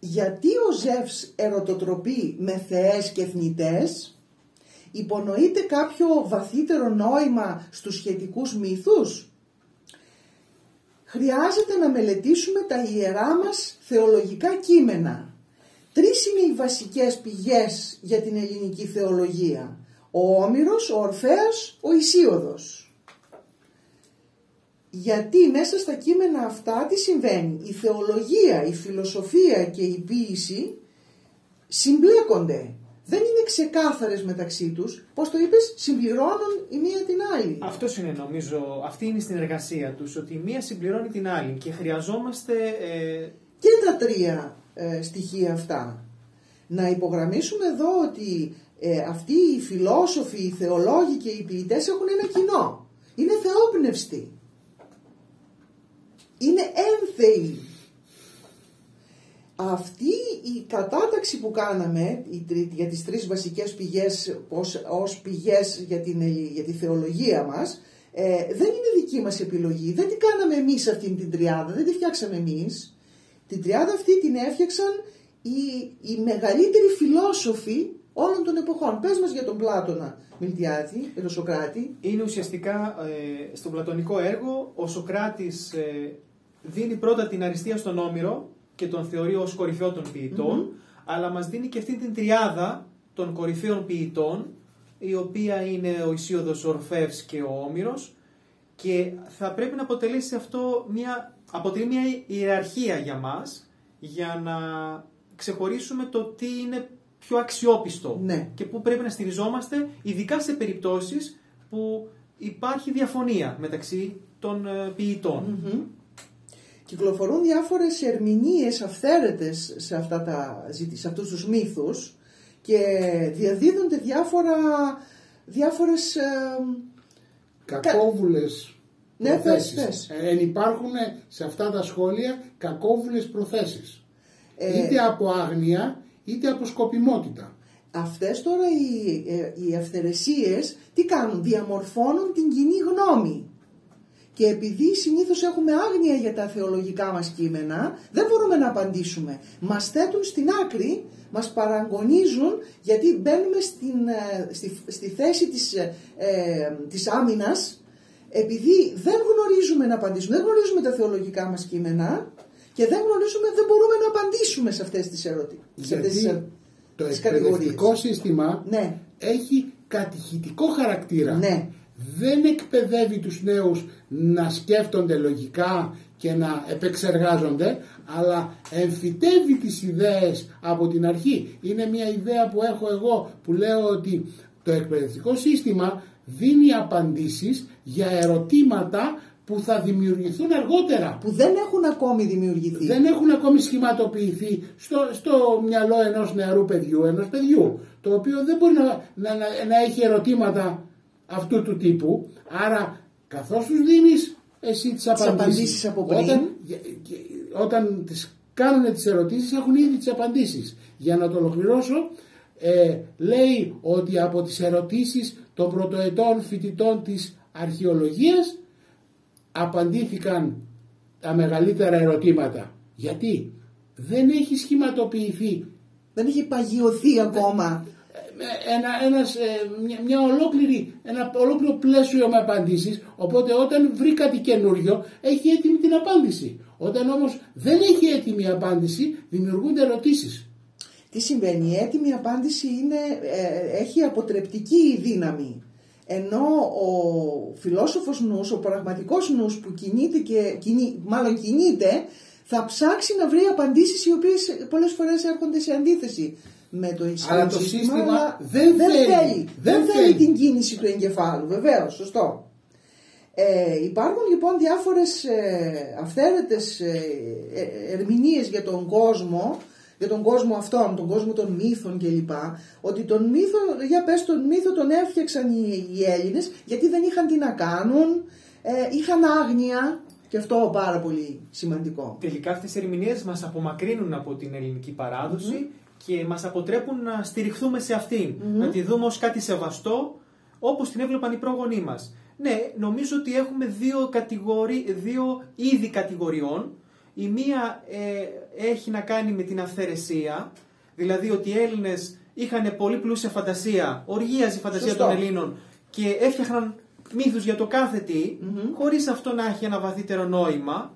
γιατί ο Ζεύς ερωτοτροπεί με θεές και θνητές, υπονοείται κάποιο βαθύτερο νόημα στους σχετικούς μύθους; Χρειάζεται να μελετήσουμε τα ιερά μας θεολογικά κείμενα. Τρεις είναι οι βασικές πηγές για την ελληνική θεολογία. Ο Όμηρος, ο Ορφέας, ο Ισίωδος. Γιατί μέσα στα κείμενα αυτά τι συμβαίνει; Η θεολογία, η φιλοσοφία και η ποίηση συμπλέκονται. Δεν είναι ξεκάθαρες μεταξύ τους. Πώς το είπες, συμπληρώνουν η μία την άλλη. Αυτό είναι νομίζω, αυτή είναι η συνεργασία τους, ότι η μία συμπληρώνει την άλλη και χρειαζόμαστε... Ε... Και τα τρία ε, στοιχεία αυτά. Να υπογραμμίσουμε εδώ ότι ε, αυτοί οι φιλόσοφοι, οι θεολόγοι και οι ποιητές έχουν ένα κοινό. Είναι θεόπνευστοι. Είναι ένθεοι. Αυτή η κατάταξη που κάναμε για τις τρεις βασικές πηγές ως, ως πηγές για, την, για τη θεολογία μας ε, δεν είναι δική μας επιλογή. Δεν την κάναμε εμείς αυτήν την τριάδα, δεν τη φτιάξαμε εμείς. Την τριάδα αυτή την έφτιαξαν οι, οι μεγαλύτεροι φιλόσοφοι όλων των εποχών. Πες μας για τον Πλάτωνα, Μιλτιάδη, για τον Σοκράτη. Είναι ουσιαστικά ε, στο πλατωνικό έργο ο Σοκράτης ε, δίνει πρώτα την αριστεία στον Όμηρο και τον θεωρεί ως κορυφαίο των ποιητων αλλά μας δίνει και αυτή την τριάδα των κορυφαίων ποιητών, η οποία είναι ο Ισίωδος, ο Ορφεύς και ο Όμηρος, και θα πρέπει να αποτελέσει αυτό μια, αποτελεί μια ιεραρχία για μας, για να ξεχωρίσουμε το τι είναι πιο αξιόπιστο ναι. και πού πρέπει να στηριζόμαστε, ειδικά σε περιπτώσεις που υπάρχει διαφωνία μεταξύ των ε, ποιητων Κυκλοφορούν διάφορες ερμηνείες αυθαίρετες σε, αυτά τα, σε αυτούς τους μύθους και διαδίδονται διάφορα, διάφορες... Ε, Κακόβουλες ναι, προθέσεις. Ε, υπάρχουν σε αυτά τα σχόλια κακόβουλες προθέσεις. Ε, είτε από άγνοια είτε από σκοπιμότητα. Αυτές τώρα οι, ε, οι αυθαιρεσίες τι κάνουν, διαμορφώνουν την κοινή γνώμη. Και επειδή συνήθως έχουμε άγνοια για τα θεολογικά μας κείμενα, δεν μπορούμε να απαντήσουμε. Μας θέτουν στην άκρη, μας παραγωνίζουν, γιατί μπαίνουμε στην, ε, στη, στη θέση της, ε, της άμυνας, επειδή δεν γνωρίζουμε να απαντήσουμε, δεν γνωρίζουμε τα θεολογικά μας κείμενα και δεν γνωρίζουμε, δεν μπορούμε να απαντήσουμε σε αυτές τις ερωτήσεις. Γιατί το εκπαιδευτικό σύστημα ναι. έχει κατηχητικό χαρακτήρα. Ναι. Δεν εκπαιδεύει τους νέους να σκέφτονται λογικά και να επεξεργάζονται, αλλά εμφυτεύει τις ιδέες από την αρχή. Είναι μια ιδέα που έχω εγώ που λέω ότι το εκπαιδευτικό σύστημα δίνει απαντήσεις για ερωτήματα που θα δημιουργηθούν αργότερα. Που δεν έχουν ακόμη δημιουργηθεί. Δεν έχουν ακόμη σχηματοποιηθεί στο, στο μυαλό ενός νεαρού παιδιού, ενός παιδιού, το οποίο δεν μπορεί να, να, να, έχει ερωτήματα αυτού του τύπου. Άρα καθώς τους δίνεις εσύ τις απαντήσεις, απαντήσεις από πριν. Όταν, όταν τις κάνουν τις ερωτήσεις έχουν ήδη τις απαντήσεις. Για να το ολοκληρώσω, ε, λέει ότι από τις ερωτήσεις των πρωτοετών φοιτητών της αρχαιολογίας απαντήθηκαν τα μεγαλύτερα ερωτήματα. Γιατί; Δεν έχει σχηματοποιηθεί. Δεν έχει παγιωθεί ακόμα. Ε, ένα, ένας, ε, μια, μια, ολόκληρη, ένα ολόκληρο πλαίσιο με απαντήσεις. Οπότε όταν βρει κάτι καινούριο έχει έτοιμη την απάντηση. Όταν όμως δεν έχει έτοιμη απάντηση δημιουργούνται ερωτήσεις. Τι συμβαίνει η έτοιμη απάντηση είναι, ε, έχει αποτρεπτική δύναμη. Ενώ ο φιλόσοφος νους, ο πραγματικός νους που κινείται και κινεί, μάλλον κινείται, θα ψάξει να βρει απαντήσεις οι οποίες πολλές φορές έρχονται σε αντίθεση με το ισχυρό το σύστημα, δεν, δεν, θέλει, δεν, θέλει, την κίνηση του εγκεφάλου, βεβαίως, σωστό. Ε, υπάρχουν λοιπόν διάφορες ε, αυθαίρετες ε, ε ερμηνείες για τον κόσμο για τον κόσμο αυτόν, τον κόσμο των μύθων κλπ. Ότι τον μύθο, για πες τον μύθο τον έφτιαξαν οι, οι Έλληνες γιατί δεν είχαν τι να κάνουν, ε, είχαν άγνοια και αυτό πάρα πολύ σημαντικό. Τελικά αυτές οι ερμηνείες μας απομακρύνουν από την ελληνική και μας αποτρέπουν να στηριχθούμε σε αυτην να τη δούμε ως κάτι σεβαστό όπως την έβλεπαν οι πρόγονοί μας. Ναι, νομίζω ότι έχουμε δύο, κατηγορί... δύο είδη κατηγοριών Η μία ε, έχει να κάνει με την αυθαιρεσία, δηλαδή ότι οι Έλληνες είχαν πολύ πλούσια φαντασία, οργίαζε η φαντασία Σωστό. των Ελλήνων και έφτιαχναν μύθους για το κάθε τι, χωρίς αυτό να έχει ένα βαθύτερο νόημα.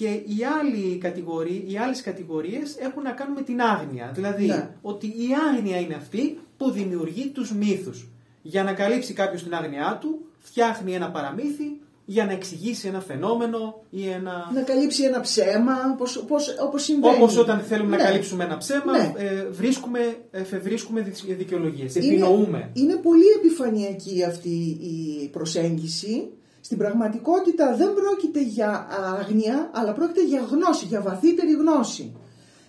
Και οι, άλλοι κατηγοροί, οι άλλες κατηγορίες έχουν να κάνουν με την άγνοια. Δηλαδή Ναι. ότι η άγνοια είναι αυτή που δημιουργεί τους μύθους. Για να καλύψει κάποιος την άγνοιά του, φτιάχνει ένα παραμύθι για να εξηγήσει ένα φαινόμενο ή ένα... Να καλύψει ένα ψέμα, όπως, όπως, όπως συμβαίνει. Όπως όταν θέλουμε Ναι. να καλύψουμε ένα ψέμα, Ναι. ε, βρίσκουμε, εφευρίσκουμε δι- δικαιολογίες, Είναι- επινοούμε. Είναι πολύ επιφανειακή αυτή η προσέγγιση. Στην πραγματικότητα δεν πρόκειται για άγνοια, αλλά πρόκειται για γνώση, για βαθύτερη γνώση.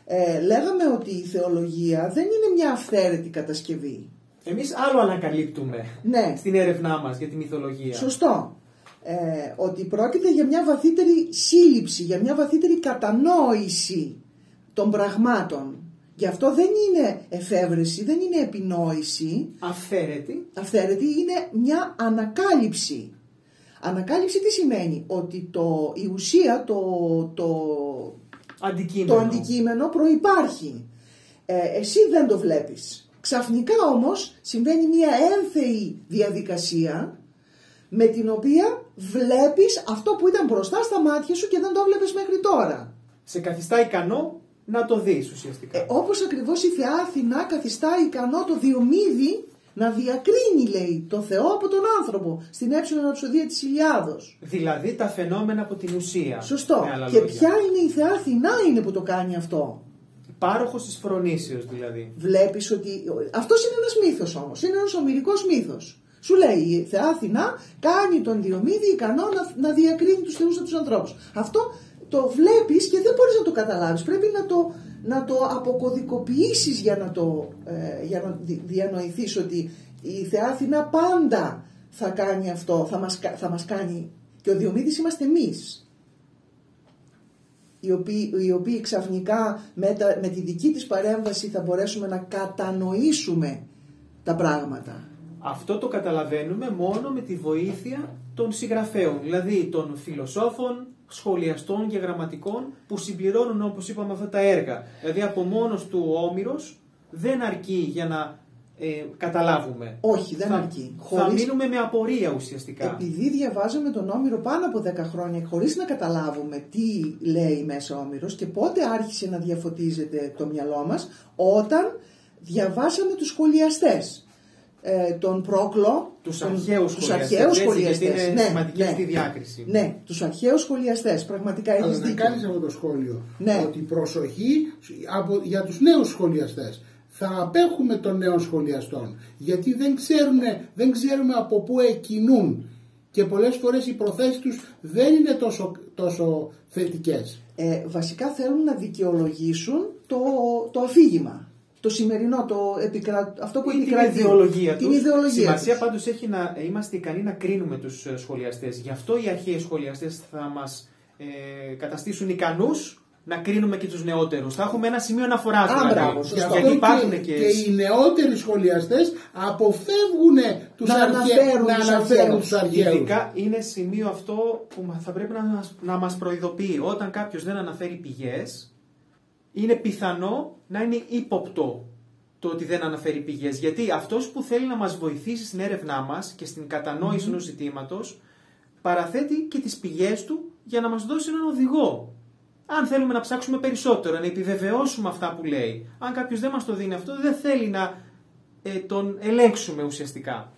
Ε, λέγαμε ότι η θεολογία δεν είναι μια αυθαίρετη κατασκευή. Εμείς άλλο ανακαλύπτουμε Ναι, στην έρευνά μας για τη μυθολογία. σωστό. Ε, ότι πρόκειται για μια βαθύτερη σύλληψη, για μια βαθύτερη κατανόηση των πραγμάτων. Γι' αυτό δεν είναι εφεύρεση, δεν είναι επινόηση, Αυθαίρετη, αυθαίρετη είναι μια ανακάλυψη. Ανακάλυψη τι σημαίνει, ότι το, η ουσία, το, το, αντικείμενο. το αντικείμενο προϋπάρχει. Ε, εσύ δεν το βλέπεις. Ξαφνικά όμως συμβαίνει μια ένθεη διαδικασία με την οποία βλέπεις αυτό που ήταν μπροστά στα μάτια σου και δεν το βλέπεις μέχρι τώρα. Σε καθιστά ικανό να το δεις ουσιαστικά. Ε, όπως ακριβώς η Θεά Αθηνά καθιστά ικανό το Διομήδη να διακρίνει λέει το Θεό από τον άνθρωπο στην έψιλον ραψοδία της Ηλιάδος. Δηλαδή τα φαινόμενα από την ουσία. Σωστό. με άλλα Και λόγια. ποια είναι η Θεά Αθηνά είναι που το κάνει αυτό; Πάροχος της φρονήσεως δηλαδή. Βλέπεις ότι... Αυτός είναι ένας μύθος όμως. Είναι ένας ομηρικός μύθος. Σου λέει η Θεά Αθηνά κάνει τον Διομήδη ικανό να, να διακρίνει τους θεούς από τους ανθρώπους. Αυτό το βλέπεις και δεν μπορείς να το καταλάβεις. Πρέπει να το, να το αποκωδικοποιήσεις για να το ε, για να δι- διανοηθείς ότι η Θεά Αθηνά πάντα θα κάνει αυτό, θα μας, κα- θα μας κάνει και ο Διομήδης είμαστε εμείς οι οποίοι, οι οποίοι ξαφνικά με, τα- με τη δική της παρέμβαση θα μπορέσουμε να κατανοήσουμε τα πράγματα. Αυτό το καταλαβαίνουμε μόνο με τη βοήθεια των συγγραφέων, δηλαδή των φιλοσόφων, σχολιαστών και γραμματικών που συμπληρώνουν όπως είπαμε αυτά τα έργα. Δηλαδή από μόνος του ο Όμηρος δεν αρκεί για να ε, καταλάβουμε. Όχι, δεν θα, αρκεί. Θα Χωρίς- μείνουμε με απορία ουσιαστικά. Επειδή διαβάζαμε τον Όμηρο πάνω από 10 χρόνια χωρίς να καταλάβουμε τι λέει μέσα ο Όμηρος και πότε άρχισε να διαφωτίζεται το μυαλό μας όταν διαβάσαμε τους σχολιαστές. Ε, τον Πρόκλο, Τους τον- αρχαίους τους σχολιαστές, αρχαίους έτσι, σχολιαστές. γιατί είναι Ναι, σημαντική ναι. αυτή η διάκριση. Ναι, τους αρχαίους σχολιαστές, πραγματικά έχεις Αλλά να δίκιο. κάνεις αυτό το σχόλιο. Ναι. Ότι προσοχή από, για τους νέους σχολιαστές. Θα απέχουμε των νέων σχολιαστών. Γιατί δεν, ξέρουν, δεν ξέρουμε από πού εκκινούν. Και πολλές φορές οι προθέσεις τους δεν είναι τόσο, τόσο θετικές. ε, βασικά θέλουν να δικαιολογήσουν το, το αφήγημα. Το σημερινό, το επικρα... αυτό που Ή την επικρατεί. ιδεολογία Την τους. ιδεολογία Σημασία τους. πάντως έχει να είμαστε ικανοί να κρίνουμε τους ε, σχολιαστές. Γι' αυτό οι αρχαίοι σχολιαστές θα μας ε, καταστήσουν ικανούς να κρίνουμε και τους νεότερους. Θα έχουμε ένα σημείο αναφοράς Α, δηλαδή. μπράβο, σωστό. Γι' αυτό Γιατί υπάρχουν και, και, και οι νεότεροι σχολιαστές αποφεύγουν τους Να αρχαί- αναφέρουν να τους αναφέρουν αρχαίους. τους αρχαίους. Ειδικά είναι σημείο αυτό που μα- θα πρέπει να μας, να μας προειδοποιεί. Όταν κάποιος δεν αναφέρει πηγές, είναι πιθανό να είναι ύποπτο το ότι δεν αναφέρει πηγές. Γιατί αυτός που θέλει να μας βοηθήσει στην έρευνά μας και στην κατανόηση ενός ζητήματος, παραθέτει και τις πηγές του για να μας δώσει έναν οδηγό. Αν θέλουμε να ψάξουμε περισσότερο, να επιβεβαιώσουμε αυτά που λέει. Αν κάποιος δεν μας το δίνει αυτό, δεν θέλει να ε, τον ελέγξουμε ουσιαστικά.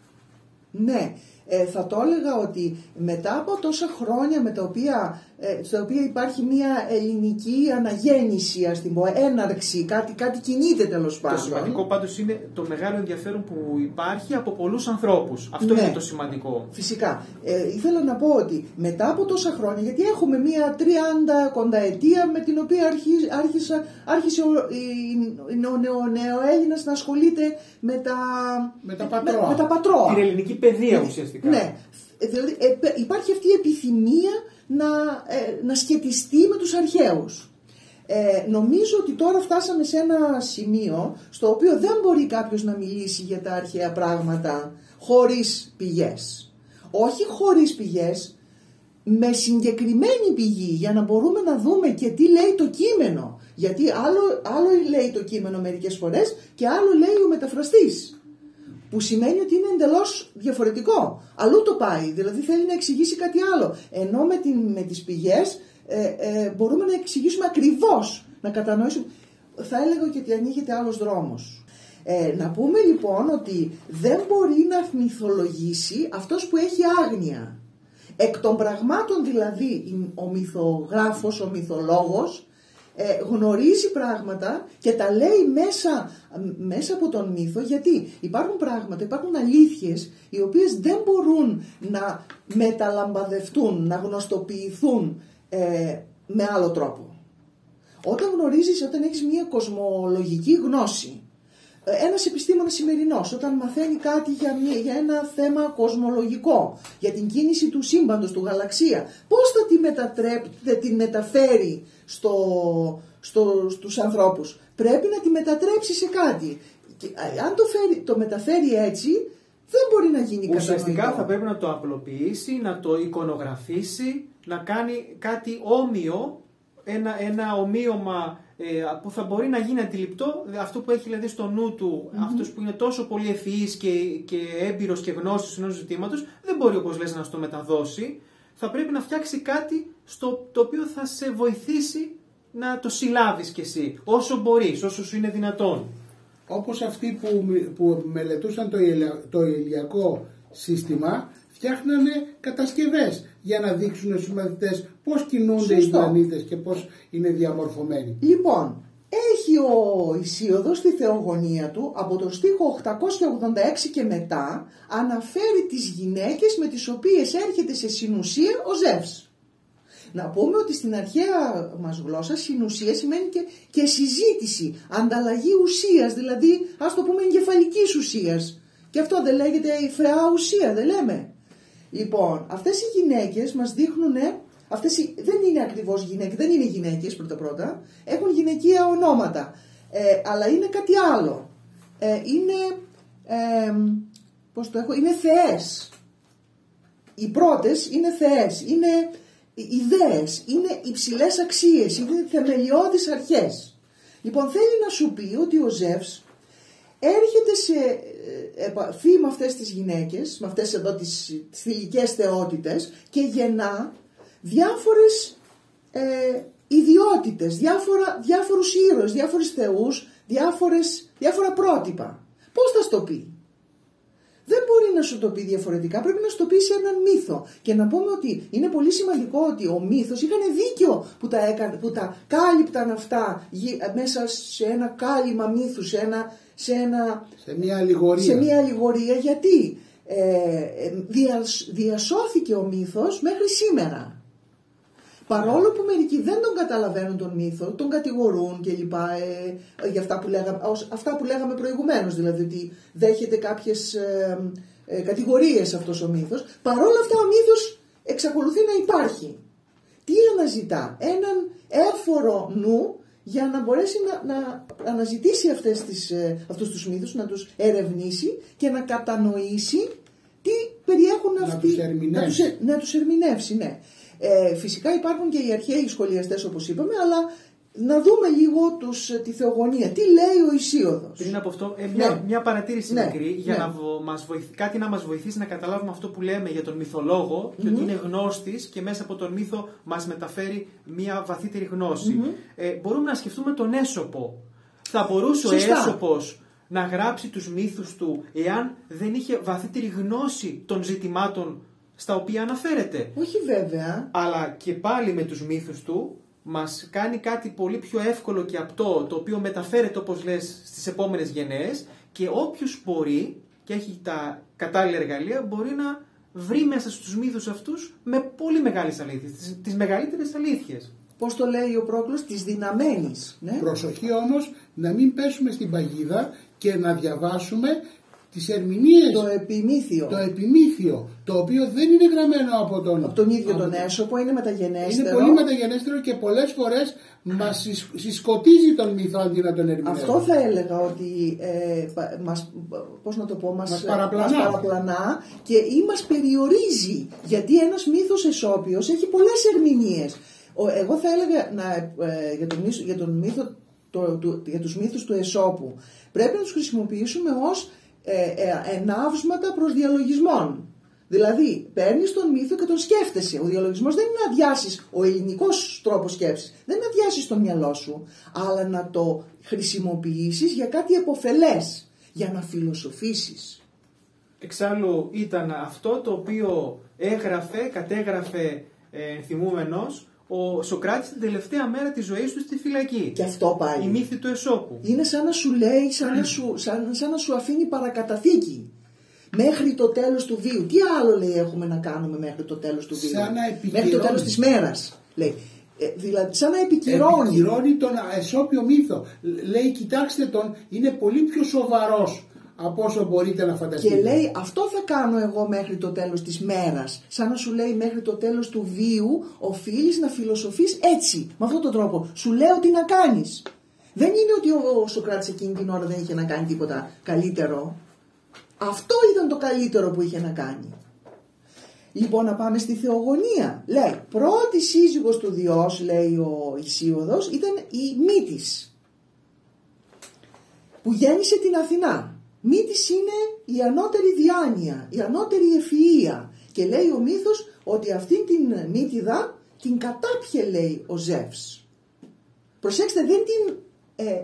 Ναι, ε, θα το έλεγα ότι μετά από τόσα χρόνια με τα οποία, ε, στα οποία υπάρχει μια ελληνική αναγέννηση, ας την πω, έναρξη, κάτι, κάτι κινείται τέλος πάντων. Το σημαντικό πάντως είναι το μεγάλο ενδιαφέρον που υπάρχει από πολλούς ανθρώπους. Αυτό Ναι. είναι το σημαντικό. Φυσικά. Ε, ήθελα να πω ότι μετά από τόσα χρόνια, γιατί έχουμε μία 30 κονταετία με την οποία αρχί- άρχισα, άρχισε ο, η- ο, νεο, ο νεοέλληνας να ασχολείται με τα, Με τα πατρόα. με τα πατρόα. Την ελληνική παιδεία ουσιαστικά. Ναι. Ε, Δηλαδή ε, πε- υπάρχει αυτή η επιθυμία να, ε, να σχετιστεί με τους αρχαίους. Ε, νομίζω ότι τώρα φτάσαμε σε ένα σημείο στο οποίο δεν μπορεί κάποιος να μιλήσει για τα αρχαία πράγματα χωρίς πηγές. Όχι χωρίς πηγές, με συγκεκριμένη πηγή για να μπορούμε να δούμε και τι λέει το κείμενο. Γιατί άλλο, άλλο λέει το κείμενο μερικές φορές και άλλο λέει ο μεταφραστής. Που σημαίνει ότι είναι εντελώς διαφορετικό. Αλλού το πάει, δηλαδή θέλει να εξηγήσει κάτι άλλο. Ενώ με, την, με τις πηγές ε, ε, μπορούμε να εξηγήσουμε ακριβώς, να κατανοήσουμε. Θα έλεγα και ότι ανοίγεται άλλος δρόμος. Ε, να πούμε λοιπόν ότι δεν μπορεί να μυθολογήσει αυτός που έχει άγνοια. Εκ των πραγμάτων δηλαδή ο μυθογράφος, ο μυθολόγος ε, γνωρίζει πράγματα και τα λέει μέσα, μέσα από τον μύθο γιατί υπάρχουν πράγματα, υπάρχουν αλήθειες οι οποίες δεν μπορούν να μεταλαμπαδευτούν, να γνωστοποιηθούν ε, με άλλο τρόπο. Όταν γνωρίζεις, όταν έχεις μια κοσμολογική γνώση ένας επιστήμονας σημερινός, όταν μαθαίνει κάτι για, μια, για ένα θέμα κοσμολογικό, για την κίνηση του σύμπαντος, του γαλαξία, πώς θα τη μετατρέπει, θα τη μεταφέρει στο, στο, στους ανθρώπους; Πρέπει να τη μετατρέψει σε κάτι. Και, αν το, φέρει, το μεταφέρει έτσι, δεν μπορεί να γίνει κάτι. Ουσιαστικά θα πρέπει να το απλοποιήσει, να το εικονογραφήσει, να κάνει κάτι όμοιο, ένα, ένα ομοίωμα ε, που θα μπορεί να γίνει αντιληπτό, αυτό που έχει δηλαδή στο νου του, mm αυτός που είναι τόσο πολύ ευφυής και, και έμπειρος και γνώστης ενός ζητήματος, δεν μπορεί όπως λες να στο μεταδώσει. Θα πρέπει να φτιάξει κάτι στο το οποίο θα σε βοηθήσει να το συλλάβεις κι εσύ, όσο μπορείς, όσο σου είναι δυνατόν. Όπως αυτοί που, που μελετούσαν το, το ηλιακό σύστημα, φτιάχνανε κατασκευές για να δείξουν στους μαθητές πώς κινούνται οι πλανήτες και πώς είναι διαμορφωμένοι. Λοιπόν, έχει ο Ισίωδος στη θεογονία του από το στίχο 886 και μετά αναφέρει τις γυναίκες με τις οποίες έρχεται σε συνουσία ο Ζεύς. Να πούμε ότι στην αρχαία μας γλώσσα συνουσία σημαίνει και, και συζήτηση, ανταλλαγή ουσίας, δηλαδή ας το πούμε εγκεφαλικής ουσίας. Και αυτό δεν λέγεται η φρεά ουσία, δεν λέμε. Λοιπόν, αυτές οι γυναίκες μας δείχνουν, αυτές οι, δεν είναι ακριβώς γυναίκες, δεν είναι γυναίκες πρώτα πρώτα, έχουν γυναικεία ονόματα, ε, αλλά είναι κάτι άλλο. Ε, είναι, ε, πώς το έχω, είναι θεές. Οι πρώτες είναι θεές, είναι ιδέες, είναι υψηλές αξίες, είναι θεμελιώδεις αρχές. Λοιπόν, θέλει να σου πει ότι ο Ζεύς έρχεται σε ε, επαφή με αυτές τις γυναίκες, με αυτές εδώ τις, τις θηλυκές θεότητες και γεννά διάφορες ε, ιδιότητες, διάφορα, διάφορους ήρωες, διάφορους θεούς, διάφορες, διάφορα πρότυπα. Πώς θα στο πει; Δεν μπορεί να σου το πει διαφορετικά, πρέπει να σου το πει σε έναν μύθο. Και να πούμε ότι είναι πολύ σημαντικό ότι ο μύθος είχαν δίκιο που τα, έκανε, που τα κάλυπταν αυτά μέσα σε ένα κάλυμα μύθου, σε ένα σε, ένα, σε μια αλληγορία. Σε μια αλληγορία γιατί ε, διασώθηκε ο μύθος μέχρι σήμερα. Παρόλο που μερικοί δεν τον καταλαβαίνουν τον μύθο, τον κατηγορούν και λοιπά ε, για αυτά που, λέγαμε, αυτά που λέγαμε προηγουμένως, δηλαδή ότι δέχεται κάποιες ε, ε, κατηγορίες αυτός ο μύθος, παρόλα αυτά ο μύθος εξακολουθεί να υπάρχει. Τι αναζητά, έναν έφορο νου για να μπορέσει να, να αναζητήσει αυτές τις, ε, αυτούς τους μύθους, να τους ερευνήσει και να κατανοήσει τι περιέχουν αυτοί. Να τους ερμηνεύσει. Να τους, να τους ερμηνεύσει, ναι. Ε, φυσικά υπάρχουν και οι αρχαίοι σχολιαστές όπως είπαμε, αλλά να δούμε λίγο τους, τη θεογονία. Τι λέει ο Ισίωδος; Πριν από αυτό, ε, μια, ναι. μια παρατήρηση ναι. μικρή για ναι. να μας βοηθ, κάτι να μας βοηθήσει να καταλάβουμε αυτό που λέμε για τον μυθολόγο και ότι είναι γνώστης και μέσα από τον μύθο μας μεταφέρει μια βαθύτερη Ε, μπορούμε να σκεφτούμε τον Έσωπο. Θα μπορούσε Σωστά. ο Έσωπος να γράψει τους μύθους του εάν δεν είχε βαθύτερη γνώση των ζητημάτων στα οποία αναφέρεται; Όχι βέβαια. Αλλά και πάλι με τους μύθους του μας κάνει κάτι πολύ πιο εύκολο και απτό, το οποίο μεταφέρεται όπως λες στις επόμενες γενναίες και όποιος μπορεί και έχει τα κατάλληλα εργαλεία μπορεί να βρει μέσα στους μύθους αυτούς με πολύ μεγάλες αλήθειες, τις, τις μεγαλύτερες αλήθειες. Πώς το λέει ο πρόκλος, της δυναμένης. Ναι. Προσοχή όμως να μην πέσουμε στην παγίδα και να διαβάσουμε τις ερμηνείες, Το επιμήθειο. το επιμήθειο, το οποίο δεν είναι γραμμένο από τον, Από τον ίδιο από τον έσωπο είναι μεταγενέστερο. Είναι πολύ μεταγενέστερο και πολλές φορές μας συσκ- συσκοτίζει τον μύθο αντί να τον ερμηνεύει. Αυτό θα έλεγα ότι ε, πα- μας, πώς να το πω, μας, Μας παραπλανά. μας παραπλανά και ή μας περιορίζει γιατί ένας μύθος εσώπιος έχει πολλές ερμηνείες. Ο, εγώ θα έλεγα να, ε, για, τον, μύθο- για, τον μύθο, το, του, για τους μύθους του εσώπου πρέπει να τους χρησιμοποιήσουμε ως ε, ε, ενάυσματα προς διαλογισμών. Δηλαδή, παίρνεις τον μύθο και τον σκέφτεσαι. Ο διαλογισμός δεν είναι να αδειάσεις, ο ελληνικός τρόπος σκέψης, δεν είναι να αδειάσεις το μυαλό σου, αλλά να το χρησιμοποιήσεις για κάτι εποφελέ, για να φιλοσοφήσεις. Εξάλλου ήταν αυτό το οποίο έγραφε, κατέγραφε ε, θυμούμενος ο Σοκράτης την τελευταία μέρα της ζωής του στη φυλακή. Και αυτό Η πάλι. μύθη του Εσώπου. Είναι σαν να σου λέει, σαν να σου, σαν, σαν να σου αφήνει παρακαταθήκη. Μέχρι το τέλος του βίου. Τι άλλο λέει έχουμε να κάνουμε μέχρι το τέλος του βίου; Σαν να μέχρι το επικυρώνει. τέλος της μέρας. Λέει. Ε, δηλαδή, σαν να επικυρώνει. Επικυρώνει τον εσώπιο μύθο. Λέει, κοιτάξτε τον, είναι πολύ πιο σοβαρός από όσο μπορείτε να φανταστείτε. Και λέει αυτό θα κάνω εγώ μέχρι το τέλος της μέρας. Σαν να σου λέει μέχρι το τέλος του βίου οφείλεις να φιλοσοφείς έτσι, με αυτόν τον τρόπο. Σου λέω τι να κάνεις. Δεν είναι ότι ο, ο Σοκράτης εκείνη την ώρα δεν είχε να κάνει τίποτα καλύτερο. Αυτό ήταν το καλύτερο που είχε να κάνει. Λοιπόν, να πάμε στη θεογονία. Λέει, πρώτη σύζυγος του Διός, λέει ο Ισίωδος, ήταν η Μύτης που γέννησε την Αθηνά. Μύτης είναι η ανώτερη διάνοια, η ανώτερη ευφυΐα. Και λέει ο μύθος ότι αυτήν την μύτιδα την κατάπιε λέει ο Ζεύς. Προσέξτε, δεν την ε,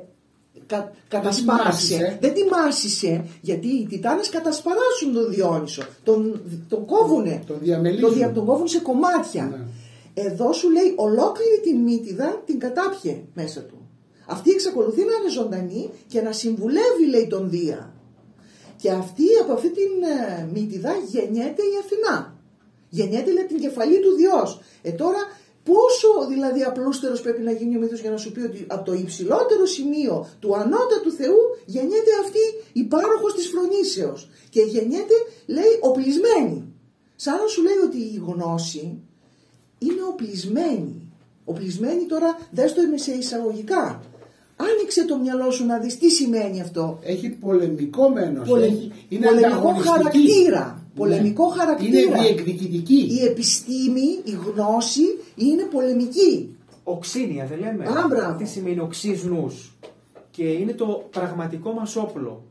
κα, κατασπάρασε, μάσησε. δεν την μάσησε, γιατί οι Τιτάνες κατασπαράσουν τον Διόνυσο, τον, τον κόβουνε, Τον διαμελίζουν. τον, δια- τον κόβουν σε κομμάτια. Ναι. Εδώ σου λέει ολόκληρη την μύτιδα την κατάπιε μέσα του. Αυτή εξακολουθεί να είναι ζωντανή και να συμβουλεύει λέει τον Δία. Και αυτή από αυτή την ε, μύτιδα γεννιέται η Αθηνά. Γεννιέται λέει από την κεφαλή του Διός. Ε τώρα πόσο δηλαδή απλούστερος πρέπει να γίνει ο μύθος για να σου πει ότι από το υψηλότερο σημείο του ανώτατου Θεού γεννιέται αυτή η πάροχος της φρονήσεως. Και γεννιέται λέει οπλισμένη. Σαν να σου λέει ότι η γνώση είναι οπλισμένη. Οπλισμένη τώρα δες το σε εισαγωγικά. Άνοιξε το μυαλό σου να δεις τι σημαίνει αυτό. Έχει πολεμικό μένος. Πολε- Έχει, είναι πολεμικό ανταγωνιστική. χαρακτήρα. Πολεμικό χαρακτήρα. Είναι διεκδικητική. Η επιστήμη, η γνώση είναι πολεμική. Οξύνια δεν λέμε. Α, μπράβο. Τι σημαίνει οξύς νους. Και είναι το πραγματικό μας όπλο.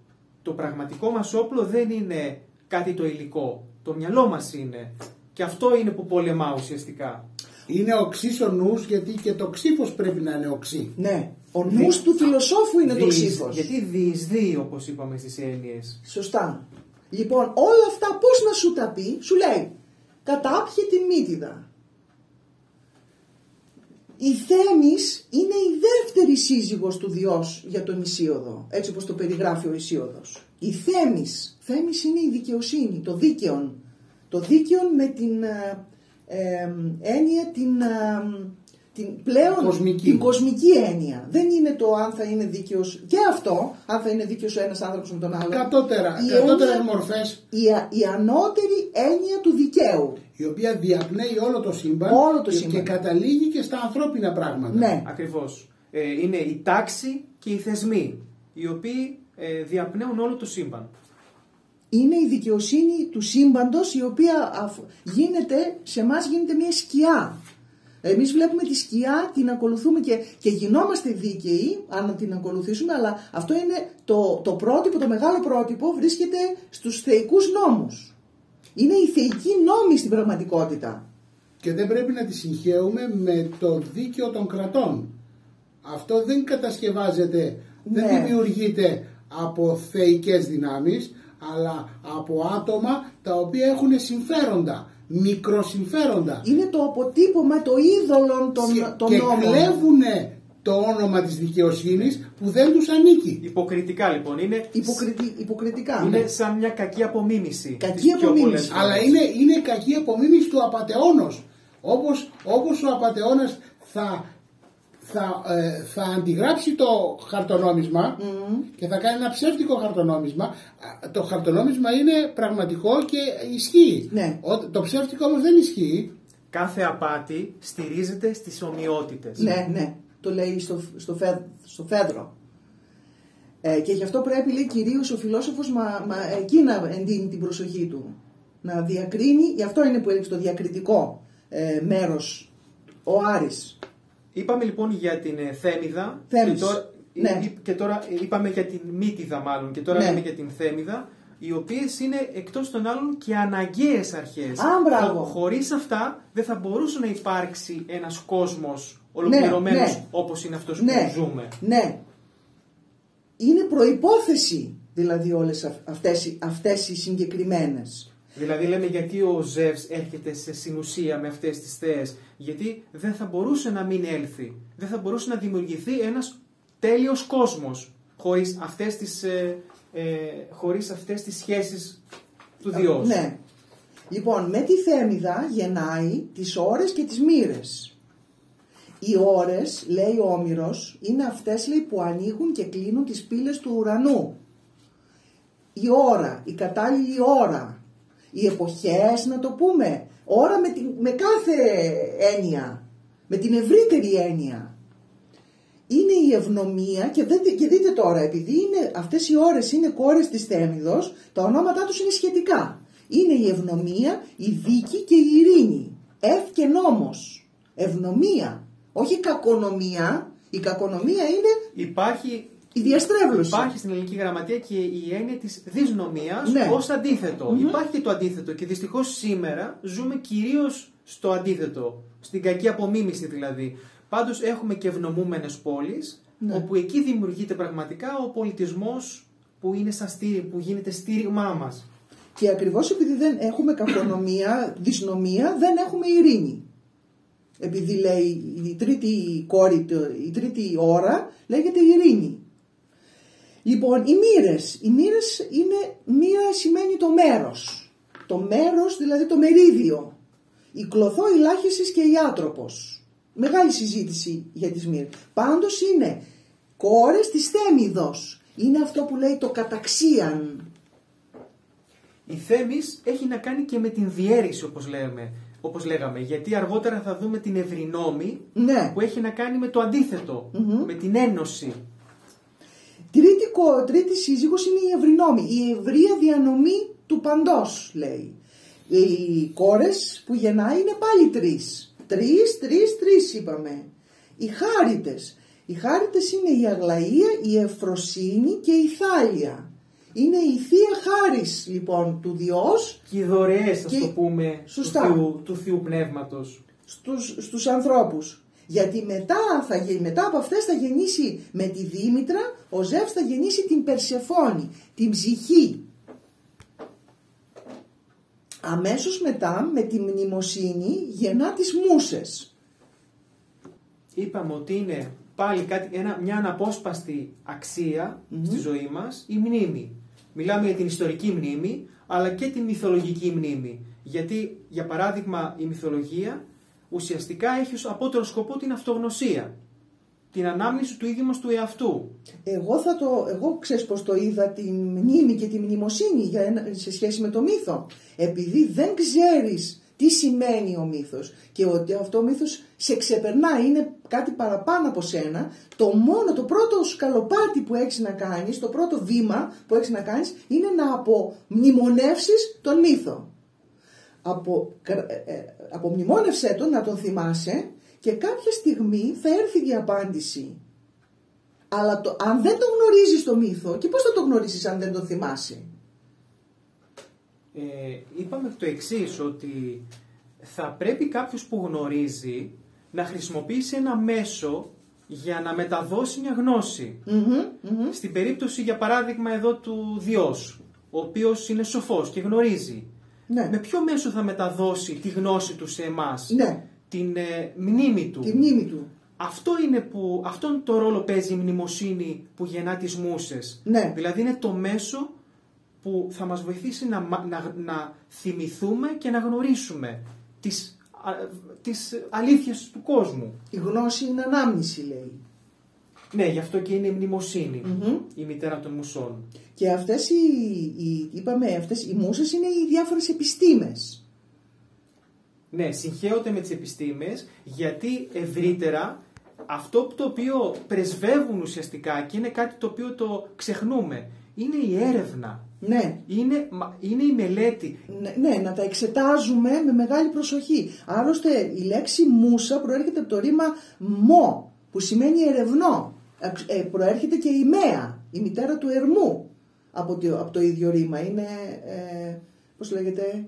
Το πραγματικό μας όπλο δεν είναι κάτι το υλικό. Το μυαλό μας είναι. Και αυτό είναι που πολεμά ουσιαστικά. Είναι οξύς ο νους γιατί και το ξύφος πρέπει να είναι οξύ. Ναι. Ο νους του φιλοσόφου είναι το Διεισ- ξύφος. Γιατί διεισδύει όπως είπαμε στις έννοιες. Σωστά. Λοιπόν, όλα αυτά πώς να σου τα πει, σου λέει, κατάπιε την μύτιδα. Η Θέμης είναι η δεύτερη σύζυγος του Διός για τον Ισίωδο, έτσι όπως το περιγράφει ο Ισίωδος. Η Θέμης, Θέμης είναι η δικαιοσύνη, το δίκαιον. Το δίκαιον με την ε, ε, έννοια την, ε, την πλέον Κοσμική. την κοσμική έννοια. Δεν είναι το αν θα είναι δίκαιος και αυτό, αν θα είναι δίκαιος ο ένας άνθρωπος με τον άλλο. Κατώτερα, Η κατώτερες έννοια- μορφές η, α- η ανώτερη έννοια του δικαίου. η οποία διαπνέει όλο το σύμπαν Όλο το και, σύμπαν. και καταλήγει και στα ανθρώπινα πράγματα. Ναι. Ακριβώς. Ε, είναι η τάξη και οι θεσμοί, οι οποίοι ε, διαπνέουν όλο το σύμπαν. Είναι η δικαιοσύνη του σύμπαντος η οποία αφ- γίνεται, σε εμά γίνεται μια σκιά. Εμείς βλέπουμε τη σκιά, την ακολουθούμε και, και γινόμαστε δίκαιοι αν την ακολουθήσουμε, αλλά αυτό είναι το, το πρότυπο, το μεγάλο πρότυπο βρίσκεται στους θεϊκούς νόμους. Είναι η θεϊκή νόμη στην πραγματικότητα. Και δεν πρέπει να τη συγχαίουμε με το δίκαιο των κρατών. Αυτό δεν κατασκευάζεται, δεν Ναι. δημιουργείται από θεϊκές δυνάμεις, αλλά από άτομα τα οποία έχουν συμφέροντα, μικροσυμφέροντα. Είναι το αποτύπωμα, το είδωλο των, Και- των και νόμων. κλέβουν το όνομα της δικαιοσύνης που δεν τους ανήκει. Υποκριτικά λοιπόν είναι, Υποκριτι- υποκριτικά. είναι ναι. σαν μια κακή απομίμηση. Κακή τις πιο απομίμηση. πολλές φορές. Αλλά είναι, είναι κακή απομίμηση του απατεώνος. Όπως, όπως ο απατεώνας θα, θα, ε, θα αντιγράψει το χαρτονόμισμα και θα κάνει ένα ψεύτικο χαρτονόμισμα. Α, Το χαρτονόμισμα είναι πραγματικό και ισχύει. Ναι. Ο- το ψεύτικο όμως δεν ισχύει. Κάθε απάτη στηρίζεται στις ομοιότητες. Ναι, ναι. Το λέει στο, στο, Φέ- στο Φέδρο. Ε, και γι' αυτό πρέπει, λέει, κυρίως ο φιλόσοφος μα, μα, εκεί να εντείνει την προσοχή του. Να διακρίνει, γι' αυτό είναι που έλεγε το διακριτικό ε, μέρος ο Άρης. Είπαμε λοιπόν για την ε, Θέμιδα Θέμης. και τώρα, Ναι. ή- και τώρα ε, είπαμε για την Μύτιδα μάλλον και τώρα Ναι. λέμε για την Θέμιδα οι οποίες είναι εκτός των άλλων και αναγκαίες αρχές. Α, μπράβο. Χω- Χωρίς αυτά δεν θα μπορούσε να υπάρξει ένας κόσμος ολοκληρωμένος ναι. όπως είναι αυτός Ναι, που ζούμε. ναι. Είναι προϋπόθεση, δηλαδή, όλες αυ- αυτές, οι- αυτές οι συγκεκριμένες. Δηλαδή λέμε γιατί ο Ζεύς έρχεται σε συνουσία με αυτές τις θέες. Γιατί δεν θα μπορούσε να μην έλθει. Δεν θα μπορούσε να δημιουργηθεί ένας τέλειος κόσμος χωρίς αυτές τις, ε, ε, χωρίς αυτές τις σχέσεις του Διός. Ναι. Λοιπόν, με τη Θέμιδα γεννάει τις ώρες και τις μοίρες. Οι ώρες, λέει ο Όμηρος, είναι αυτές λέει, που ανοίγουν και κλείνουν τις πύλες του ουρανού. Η ώρα, η κατάλληλη ώρα, οι εποχές να το πούμε, ώρα με, την- με κάθε έννοια, με την ευρύτερη έννοια. Είναι η ευνομία και, δεν, και δείτε τώρα, επειδή είναι, αυτές οι ώρες είναι κόρες της Θέμιδος, τα ονόματά τους είναι σχετικά. Είναι η ευνομία, η δίκη και η ειρήνη. Ευ και νόμος. Ευνομία. Όχι κακονομία. Η κακονομία είναι Υπάρχει, η διαστρέβλωση. υπάρχει στην ελληνική γραμματεία και η έννοια της δυσνομίας Ναι. ως αντίθετο. Υπάρχει και το αντίθετο και δυστυχώς σήμερα ζούμε κυρίως στο αντίθετο. Στην κακή απομίμηση δηλαδή. Πάντως έχουμε και ευνομούμενες πόλεις Ναι. όπου εκεί δημιουργείται πραγματικά ο πολιτισμός που, είναι σαν στήρι, που γίνεται στήριγμά μας. Και ακριβώς επειδή δεν έχουμε κακονομία, δυσνομία, δεν έχουμε ειρήνη. Επειδή λέει η τρίτη κόρη, το- η τρίτη ώρα λέγεται ειρήνη. Λοιπόν, οι μοίρες. Οι μοίρες είναι, μοίρα σημαίνει το μέρος. Το μέρος, δηλαδή το μερίδιο. Η κλωθό, η λάχισης και η άτροπος. Μεγάλη συζήτηση για τις μοίρες. Πάντως είναι κόρες της Θέμιδος. Είναι αυτό που λέει το καταξίαν. Η Θέμης έχει να κάνει και με την διέρηση όπως, λέμε, όπως λέγαμε. Γιατί αργότερα θα δούμε την ευρυνόμη Ναι. που έχει να κάνει με το αντιθετο με την ένωση. Τρίτη, κο- τρίτη σύζυγος είναι η ευρυνόμη, η ευρεία διανομή του παντός λέει. Οι κόρες που γεννάει είναι πάλι τρεις. Τρεις, τρεις, τρεις είπαμε. Οι χάριτες. Οι χάριτες είναι η Αγλαία, η Ευφροσύνη και η Θάλια. Είναι η Θεία Χάρις λοιπόν του Διός Και οι δωρεές, ας Και- το πούμε, του Σωστά. θείου, του θείου πνεύματος. στους, στους ανθρώπους. Γιατί μετά, θα, γε- μετά από αυτές θα γεννήσει με τη Δήμητρα, ο Ζεύς θα γεννήσει την Περσεφόνη, την ψυχή. Αμέσως μετά με τη μνημοσύνη γεννά τις μουσες. Είπαμε ότι είναι πάλι κάτι, ένα, μια αναπόσπαστη αξία στη ζωή μας, η μνήμη. Μιλάμε για την ιστορική μνήμη, αλλά και την μυθολογική μνήμη. Γιατί, για παράδειγμα, η μυθολογία ουσιαστικά έχει ως απότερο σκοπό την αυτογνωσία. Την ανάμνηση του ίδιου μας του εαυτού. Εγώ, θα το, εγώ ξέρεις πως το είδα τη μνήμη και τη μνημοσύνη για ένα- σε σχέση με το μύθο. Επειδή δεν ξέρεις τι σημαίνει ο μύθος και ότι αυτό ο μύθος σε ξεπερνάει, είναι κάτι παραπάνω από σένα, το μόνο, το πρώτο σκαλοπάτι που έχεις να κάνεις, το πρώτο βήμα που έχεις να κάνεις είναι να απομνημονεύσεις τον μύθο. Από, κρα- ε, ε, απομνημόνευσέ τον, να τον θυμάσαι και κάποια στιγμή θα έρθει η απάντηση αλλά το, αν δεν το γνωρίζεις το μύθο, και πώς θα το γνωρίσεις αν δεν το θυμάσαι; Ε, είπαμε το εξής ότι θα πρέπει κάποιος που γνωρίζει να χρησιμοποιήσει ένα μέσο για να μεταδώσει μια γνώση. Μμμ, μμμ. Στην περίπτωση, για παράδειγμα, εδώ του Διός, ο οποίος είναι σοφός και γνωρίζει. Ναι, Με ποιο μέσο θα μεταδώσει τη γνώση του σε εμάς, ναι, την ε, μνήμη του; τη μνήμη του. Αυτό είναι που, αυτόν το ρόλο παίζει η μνημοσύνη που γεννά τις μουσες. Ναι. Δηλαδή είναι το μέσο που θα μας βοηθήσει να, μα- να, να θυμηθούμε και να γνωρίσουμε τις τις αλήθειες του κόσμου. Η γνώση είναι ανάμνηση λέει. Ναι, γι' αυτό και είναι η μνημοσύνη, Μμμ. η μητέρα των μουσών. Και αυτές οι, οι, είπαμε, αυτές οι μουσες είναι οι διάφορες επιστήμες. Ναι, συγχέονται με τις επιστήμες γιατί ευρύτερα αυτό το οποίο πρεσβεύουν ουσιαστικά και είναι κάτι το οποίο το ξεχνούμε είναι η έρευνα. Ναι. Είναι, μα- είναι η μελέτη. Ναι, ναι, να τα εξετάζουμε με μεγάλη προσοχή. Άλλωστε η λέξη μουσα προέρχεται από το ρήμα μο, που σημαίνει ερευνό. Εξ- ε, προέρχεται και η Μέα, η μητέρα του Ερμού, από το, από το ίδιο ρήμα. Είναι, ε, πώς λέγεται,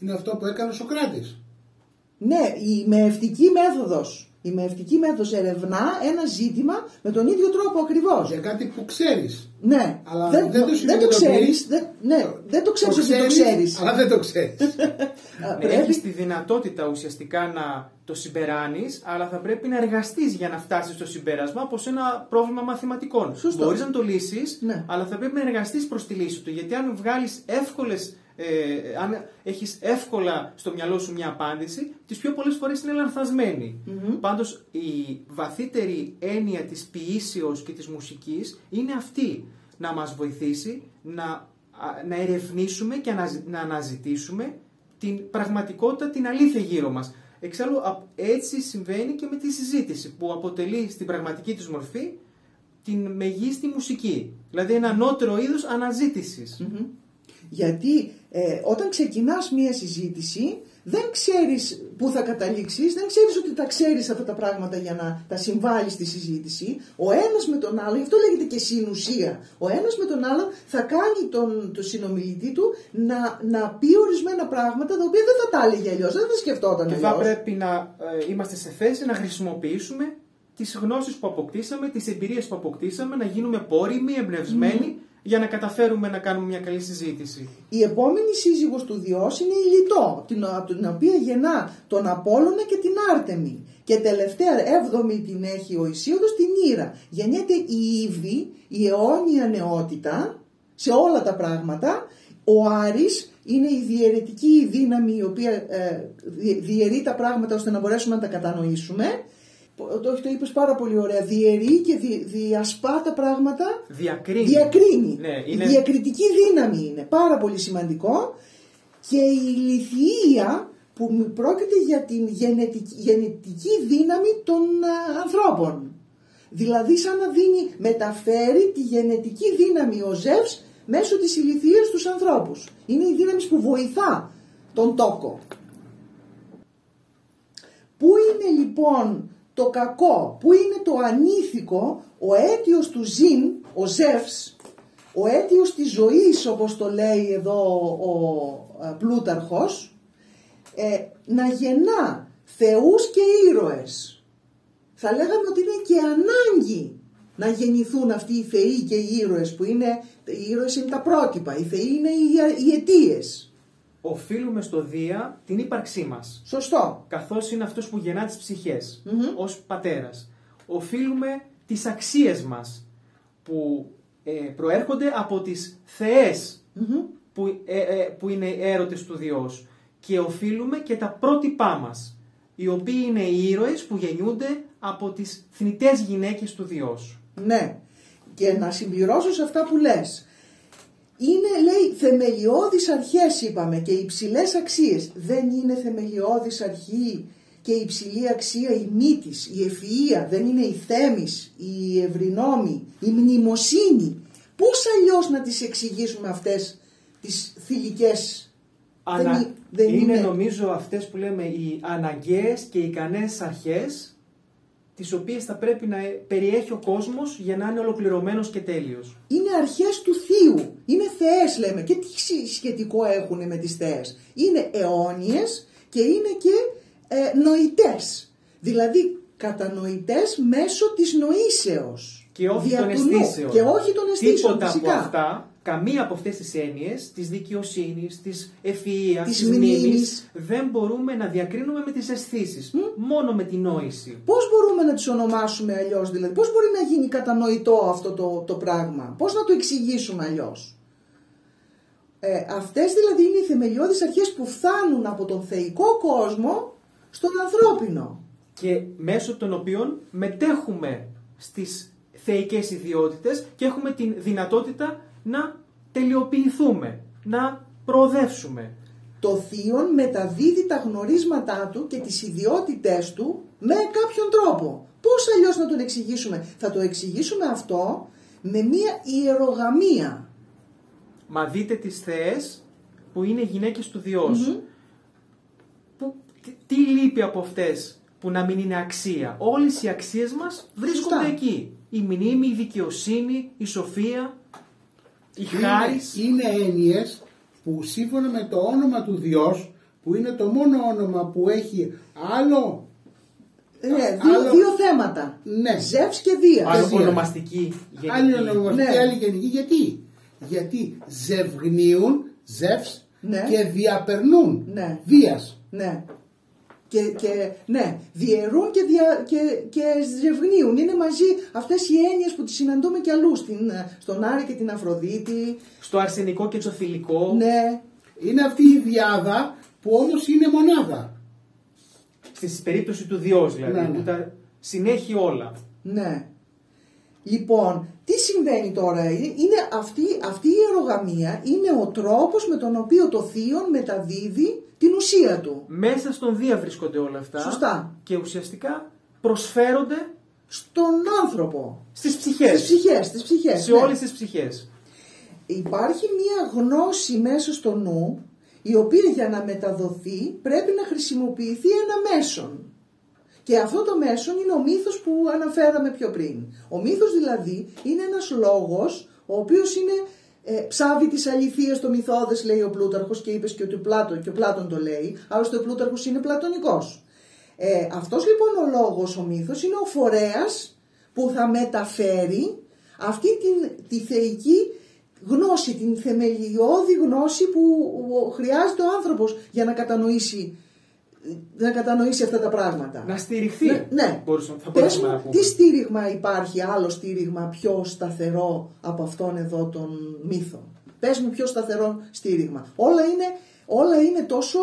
Είναι αυτό που έκανε ο Σοκράτης. ναι, η μεευτική μέθοδος. Η μεευτική μέθοδος ερευνά ένα ζήτημα με τον ίδιο τρόπο ακριβώς. Για κάτι που ξέρεις. Ναι, Αλλά δεν, δεν το δεν το συνειδητοποιείς. ξέρεις, δεν, ναι, δεν το ξέρεις ότι το ξέρεις. Αλλά δεν το ξέρεις. Α, Ναι, πρέπει- έχεις τη δυνατότητα ουσιαστικά να το συμπεράνεις, αλλά θα πρέπει να εργαστείς για να φτάσεις στο συμπέρασμα από ένα πρόβλημα μαθηματικών. Σωστό. Μπορείς να το λύσεις, Ναι. αλλά θα πρέπει να εργαστείς προς τη λύση του. Γιατί αν βγάλεις εύκολες, ε, αν έχεις εύκολα στο μυαλό σου μια απάντηση, τις πιο πολλές φορές είναι λανθασμένη. Μμμ. Πάντως η βαθύτερη έννοια της ποιήσεως και της μουσικής είναι αυτή. Να μας βοηθήσει να, α, να ερευνήσουμε και να, να αναζητήσουμε την πραγματικότητα, την αλήθεια γύρω μας. Εξάλλου α- έτσι συμβαίνει και με τη συζήτηση που αποτελεί στην πραγματική της μορφή την μεγίστη μουσική. Δηλαδή ένα ανώτερο είδος αναζήτησης. Μμμ. Γιατί ε, όταν ξεκινάς μία συζήτηση δεν ξέρεις πού θα καταλήξεις, δεν ξέρεις ότι τα ξέρεις αυτά τα πράγματα για να τα συμβάλλεις στη συζήτηση. Ο ένας με τον άλλο, γι' αυτό λέγεται και συνουσία, ο ένας με τον άλλο θα κάνει τον, τον συνομιλητή του να, να πει ορισμένα πράγματα τα οποία δεν θα τα έλεγε αλλιώς, δεν θα σκεφτόταν Και θα αλλιώς. πρέπει να ε, είμαστε σε θέση να χρησιμοποιήσουμε τις γνώσεις που αποκτήσαμε, τις εμπειρίες που αποκτήσαμε, να γίνουμε πόριμοι, εμπνευσμένοι, για να καταφέρουμε να κάνουμε μια καλή συζήτηση. Η επόμενη σύζυγος του Διός είναι η Λιτό, την, από την οποία γεννά τον Απόλλωνα και την Άρτεμη. Και τελευταία έβδομη την έχει ο Ισίωδος την Ήρα. Γεννιέται η Ήβη, η αιώνια νεότητα, σε όλα τα πράγματα. Ο Άρης είναι η διαιρετική δύναμη η οποία ε, δι- διαιρεί τα πράγματα ώστε να μπορέσουμε να τα κατανοήσουμε. Το, το είπες πάρα πολύ ωραία. Διαιρεί και δι, διασπά τα πράγματα Διακρίνει. Διακρίνει. Ναι, Η είναι... διακριτική δύναμη είναι πάρα πολύ σημαντικό και η λυθιεία που μ- πρόκειται για την γενετική, γενετική δύναμη των α, ανθρώπων. Δηλαδή σαν να δίνει, μεταφέρει τη γενετική δύναμη ο Ζεύς μέσω της ηλικίας στους ανθρώπους. Είναι η δύναμη που βοηθά τον τόκο. Πού είναι λοιπόν το κακό, πού είναι το ανήθικο, ο αίτιος του ζήν, ο Ζεύς, ο αίτιος της ζωής όπως το λέει εδώ ο ε, Πλούταρχος, ε, να γεννά θεούς και ήρωες. Θα λέγαμε ότι είναι και ανάγκη να γεννηθούν αυτοί οι θεοί και οι ήρωες που είναι, οι ήρωες είναι τα πρότυπα, οι θεοί είναι οι, οι αιτίες. Οφείλουμε στο Δία την ύπαρξή μας. Σωστό. καθώς είναι αυτός που γεννά τις ψυχες Μμμ. ως πατέρας. Οφείλουμε τις αξίες μας που ε, προέρχονται από τις θεές Μμμ. που, ε, ε, που είναι έρωτες του Διός και οφείλουμε και τα πρότυπά μας οι οποίοι είναι οι ήρωες που γεννιούνται από τις θνητές γυναίκες του Διός. Ναι. Και να συμπληρώσω σε αυτά που λες. Είναι, λέει, θεμελιώδεις αρχές είπαμε και υψηλές αξίες. Δεν είναι θεμελιώδης αρχή και υψηλή αξία η μύτης, η ευφυΐα, δεν είναι η θέμης, η ευρυνόμη, η μνημοσύνη. Πώς αλλιώς να τις εξηγήσουμε αυτές τις θηλυκές; Ανα... δεν, είναι- δεν είναι, είναι, νομίζω αυτές που λέμε οι αναγκαίες και ικανές αρχές τις οποίες θα πρέπει να περιέχει ο κόσμος για να είναι ολοκληρωμένος και τέλειος. είναι αρχές του θείου. Είναι θεές λέμε. Και τι σχ- σχετικό έχουν με τις θεές. Είναι αιώνιες και είναι και ε, νοητές. Δηλαδή κατανοητές μέσω της νοήσεως. Και όχι Δια των του νου. αισθήσεων. Και όχι των αισθήσεων Τίποτα φυσικά. από αυτά, καμία από αυτές τις έννοιες, της δικαιοσύνης, της ευφυΐας, Της της, μνήμης. μνήμης, δεν μπορούμε να διακρίνουμε με τις αισθήσεις. Μόνο με την νόηση. Πώς μπορούμε να τις ονομάσουμε αλλιώς δηλαδή; Πώς μπορεί να γίνει κατανοητό αυτό το, το πράγμα; Πώς να το εξηγήσουμε αλλιώς; Ε, αυτές δηλαδή είναι οι θεμελιώδεις αρχές που φτάνουν από τον θεϊκό κόσμο στον ανθρώπινο. και μέσω των οποίων μετέχουμε στις θεϊκές ιδιότητες και έχουμε την δυνατότητα να τελειοποιηθούμε, να προοδεύσουμε. Το θείον μεταδίδει τα γνωρίσματά του και τις ιδιότητές του με κάποιον τρόπο. Πώς αλλιώς να τον εξηγήσουμε; Θα το εξηγήσουμε αυτό με μία ιερογαμία. Μα δείτε τις θεές που είναι γυναίκες του διός. Που, τι, τι λείπει από αυτές που να μην είναι αξία; Όλες οι αξίες μας βρίσκονται Σωστά. εκεί. Η μνήμη, η δικαιοσύνη, η σοφία, η χάρις. Είναι, είναι έννοιες που σύμφωνα με το όνομα του Διός, που είναι το μόνο όνομα που έχει άλλο Ε, δύο, άλλο- δύο θέματα. Ναι. Ζεύς και Δίας. Άλλο Δίας. ονομαστική γενική. άλλη ονομαστική, Ναι. άλλη γενική. Γιατί; Γιατί ζευγνύουν, ζεύς, Ναι. και διαπερνούν, Ναι. Δίας. Ναι. Και, και, ναι, διαιρούν και, δια, και, και ζευγνύουν. Είναι μαζί αυτές οι έννοιες που τις συναντούμε και αλλού. Στην, ε, στον Άρη και την Αφροδίτη. Στο αρσενικό και το θηλυκό. Ναι, Είναι αυτή η διάδα που όμως είναι μονάδα. Στη περίπτωση του Διός δηλαδή. Ναι, ναι. Που τα συνέχει όλα. ναι. Λοιπόν, τι συμβαίνει τώρα, ε, είναι αυτή, αυτή η αερογαμία είναι ο τρόπος με τον οποίο το θείον μεταδίδει την ουσία του. Μέσα στον Δία βρίσκονται όλα αυτά. Σωστά. Και ουσιαστικά προσφέρονται Στον άνθρωπο. στις ψυχές. Στις ψυχές, στις ψυχές. Σε ναι. όλες τις ψυχές. Υπάρχει μία γνώση μέσα στο νου η οποία για να μεταδοθεί πρέπει να χρησιμοποιηθεί ένα μέσον. Και αυτό το μέσον είναι ο μύθος που αναφέραμε πιο πριν. Ο μύθος δηλαδή είναι ένας λόγος ο οποίος είναι ε, ψάβει της αληθείας το μυθόδες λέει ο Πλούταρχος και είπες και ότι ο Πλάτων, και ο Πλάτων το λέει, άλλωστε ο Πλούταρχος είναι πλατωνικός. Ε, αυτός λοιπόν ο λόγος, ο μύθος, είναι ο φορέας που θα μεταφέρει αυτή την, τη θεϊκή γνώση, την θεμελιώδη γνώση που χρειάζεται ο άνθρωπος για να κατανοήσει, να κατανοήσει αυτά τα πράγματα. Να στηριχθεί. Ναι, ναι. Μπορούσαμε- θα Πες μπορούσαμε μου, να πούμε. τι στήριγμα υπάρχει, άλλο στήριγμα πιο σταθερό από αυτόν εδώ τον μύθο; Πες μου πιο σταθερό στήριγμα. Όλα είναι, όλα είναι τόσο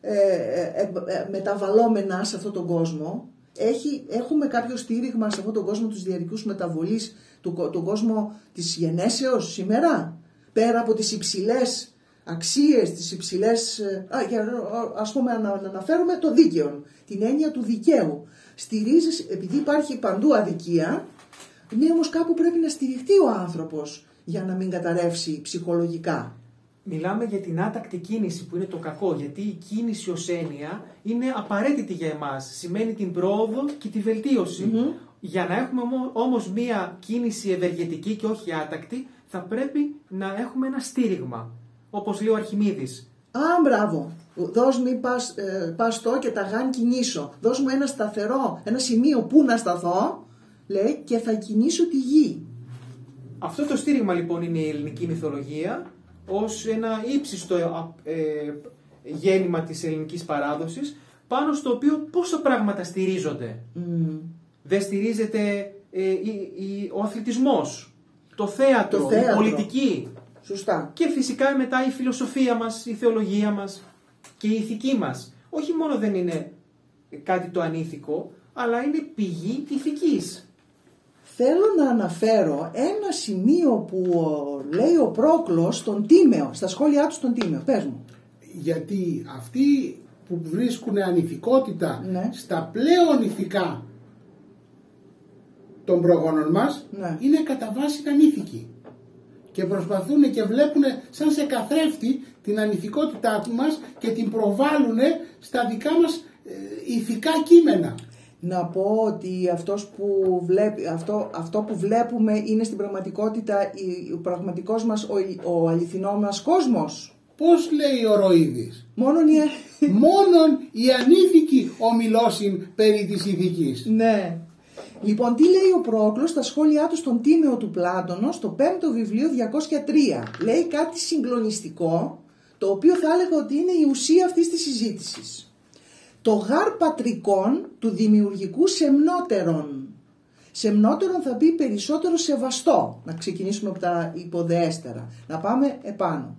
ε, ε, ε, ε, μεταβαλλόμενα σε αυτόν τον κόσμο. Έχει, έχουμε κάποιο στήριγμα σε αυτόν τον κόσμο της διαρκούς μεταβολής, του, κο- τον κόσμο της γενέσεως σήμερα. Πέρα από τις υψηλές αξίες, τις υψηλές, ε, α, για, α, ας πούμε να, να αναφέρουμε το δίκαιο, την έννοια του δικαίου. Στηρίζεις, επειδή υπάρχει παντού αδικία, ναι όμως κάπου πρέπει να στηριχτεί ο άνθρωπος για να μην καταρρεύσει ψυχολογικά. Μιλάμε για την άτακτη κίνηση που είναι το κακό, γιατί η κίνηση ως έννοια είναι απαραίτητη για εμάς. Σημαίνει την πρόοδο και τη βελτιωση Για να έχουμε ομο- όμως μία κίνηση ευεργετική και όχι άτακτη, θα πρέπει να έχουμε ένα στήριγμα. Όπως λέει ο Αρχιμίδης. Α, μπράβο. Δώσ' μου πας, ε, πας το και τα γάν κινήσω. Δώσ' μου ένα σταθερό, ένα σημείο που να σταθώ, λέει, και θα κινήσω τη γη. Αυτό το στήριγμα λοιπόν είναι η ελληνική μυθολογία ως ένα ύψιστο ε, ε, γέννημα της ελληνικής παράδοσης πάνω στο οποίο πόσα πράγματα στηρίζονται. Μμμ. Δεν στηρίζεται ε, η- η- ο αθλητισμός, το θέατρο, Το θέατρο. η πολιτική Σωστά. και φυσικά μετά η φιλοσοφία μας, η θεολογία μας και η ηθική μας. Όχι μόνο δεν είναι κάτι το ανήθικο, αλλά είναι πηγή ηθικής. Θέλω να αναφέρω ένα σημείο που ο, λέει ο Πρόκλος στον Τίμεο, στα σχόλιά του στον Τίμεο. Πες μου. Γιατί αυτοί που βρίσκουν ανηθικότητα Ναι. στα πλέον ηθικά των προγόνων μας Ναι. είναι κατά βάση ανήθικοι. Και προσπαθούν και βλέπουν σαν σε καθρέφτη την ανηθικότητά του μας και την προβάλλουν στα δικά μας ε, ηθικά κείμενα. Να πω ότι αυτός που βλέπει, αυτό, αυτό που βλέπουμε είναι στην πραγματικότητα η- ο πραγματικός μας, ο, ο αληθινός μας κόσμος. Πώς λέει ο Ροίδης; Μόνον η... Μόνον οι ανήθικοι ομιλώσιν περί της ηθικής. ναι. Λοιπόν, τι λέει ο Πρόκλος στα σχόλιά του στον Τίμεο του Πλάτωνο, στο 5ο βιβλίο 203. Λέει κάτι συγκλονιστικό, το οποίο θα έλεγα ότι είναι η ουσία αυτής της συζήτησης. Το γάρ πατρικών του δημιουργικού σεμνότερον. Σεμνότερον θα πει περισσότερο σεβαστό. Να ξεκινήσουμε από τα υποδέστερα. Να πάμε επάνω.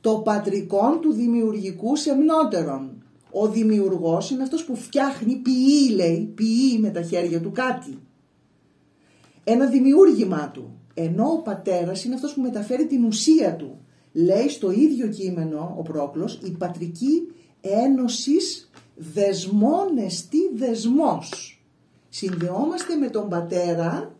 Το πατρικόν του δημιουργικού σεμνότερον. Ο δημιουργός είναι αυτός που φτιάχνει, ποιεί λέει, ποιεί με τα χέρια του κάτι. Ένα δημιούργημά του. Ενώ ο πατέρας είναι αυτός που μεταφέρει την ουσία του. Λέει στο ίδιο κείμενο ο Πρόκλος η πατρική ένωσης δεσμών εστί δεσμός. Συνδεόμαστε με τον πατέρα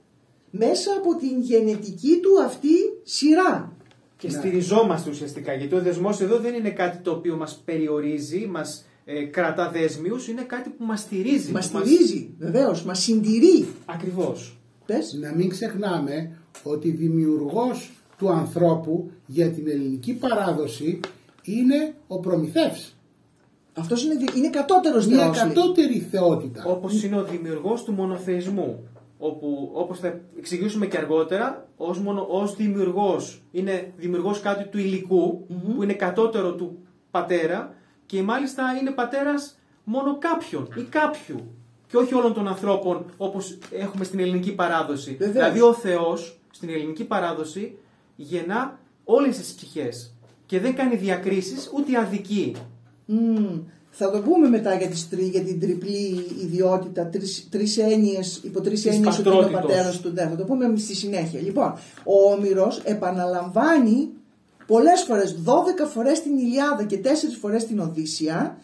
μέσα από την γενετική του αυτή σειρά. Και Ναι. στηριζόμαστε ουσιαστικά. Γιατί ο δεσμός εδώ δεν είναι κάτι το οποίο μας περιορίζει, μας ε, κρατά δέσμιου, είναι κάτι που μας στηρίζει. Μας στηρίζει, βεβαίως, μας συντηρεί. Ακριβώς. Πες. Να μην ξεχνάμε ότι δημιουργός του ανθρώπου για την ελληνική παράδοση είναι ο Προμηθεύς. Αυτός είναι, δι- είναι κατώτερος Μια θεός. λέει. κατώτερη θεότητα. Όπως είναι ο δημιουργός του μονοθεϊσμού. Όπου, όπως θα εξηγήσουμε και αργότερα, ως, μονο, ως δημιουργός είναι δημιουργός κάτι του υλικου που είναι κατώτερο του πατέρα και μάλιστα είναι πατέρας μόνο κάποιον ή κάποιου και όχι όλων των ανθρώπων όπως έχουμε στην ελληνική παράδοση. Βεβαίως. Δηλαδή ο Θεός στην ελληνική παράδοση γεννά όλες τις ψυχές και δεν κάνει διακρίσεις ούτε αδικεί. Μμμ. Θα το πούμε μετά για, τις, τρι- για την τριπλή ιδιότητα, τρεις, τρεις έννοιες, υπό τρεις Της έννοιες ότι είναι ο πατρότητος. πατέρας του. Ναι, θα το πούμε στη συνέχεια. Λοιπόν, ο Όμηρος επαναλαμβάνει πολλές φορές, 12 φορές την Ηλιάδα και 4 φορές την Οδύσσια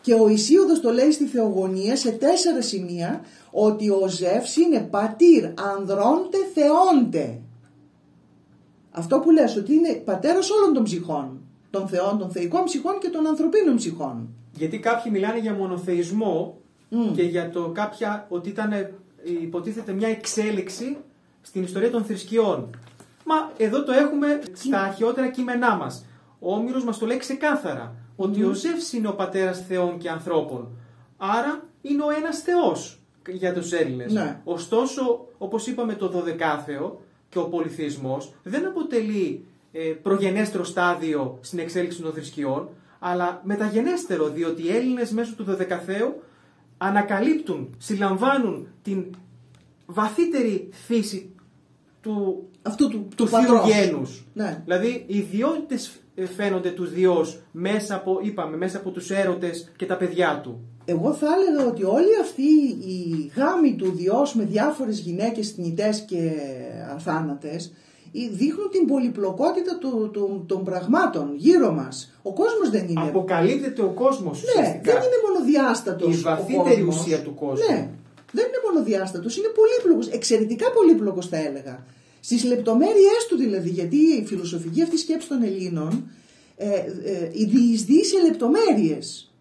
και ο Ισίωδος το λέει στη Θεογονία σε τέσσερα σημεία ότι ο Ζεύς είναι πατήρ ανδρώντε θεόντε. Αυτό που λες ότι είναι πατέρας όλων των ψυχών. Των θεών, των θεϊκών ψυχών και των ανθρωπίνων ψυχών. Γιατί κάποιοι μιλάνε για μονοθεϊσμό Μμ. και για το κάποια, ότι ήταν ε, υποτίθεται μια εξέλιξη στην ιστορία των θρησκειών. Μα εδώ το έχουμε στα αρχαιότερα κείμενά μας. Ο Όμηρος μας το λέει ξεκάθαρα. Ότι ο Ζεύς είναι ο πατέρας θεών και ανθρώπων. Άρα είναι ο ένας θεός για τους Έλληνες. Ναι. Ωστόσο, όπως είπαμε το 12 και ο πολυθεισμός δεν αποτελεί ε, προγενέστερο στάδιο στην εξέλιξη των θρησκειών, αλλά μεταγενέστερο, διότι οι Έλληνες μέσω του 12 ανακαλύπτουν, συλλαμβάνουν την βαθύτερη φύση του, Αυτού του, του του θείου πατρός. γένους. Ναι. Δηλαδή οι ιδιότητες ε, φαίνονται τους Διός μέσα από, είπαμε, μέσα από τους έρωτες και τα παιδιά του. Εγώ θα έλεγα ότι όλη αυτή η γάμη του Διός με διάφορες γυναίκες θνητές και αθάνατες ε, δείχνουν την πολυπλοκότητα του, του- των πραγμάτων γύρω μας. Ο κόσμος δεν είναι... Αποκαλύπτεται ο κόσμος Ναι, ουσιαστικά. δεν είναι μονοδιάστατος Η ο βαθύτερη κόσμος. ουσία του κόσμου. Ναι, δεν είναι μονοδιάστατος, είναι πολύπλοκος, εξαιρετικά πολύπλοκος θα έλεγα. Στις λεπτομέρειές του δηλαδή, γιατί η φιλοσοφική αυτή σκέψη των Ελλήνων ε, ε, διεισδύει σε λεπτομέρειες.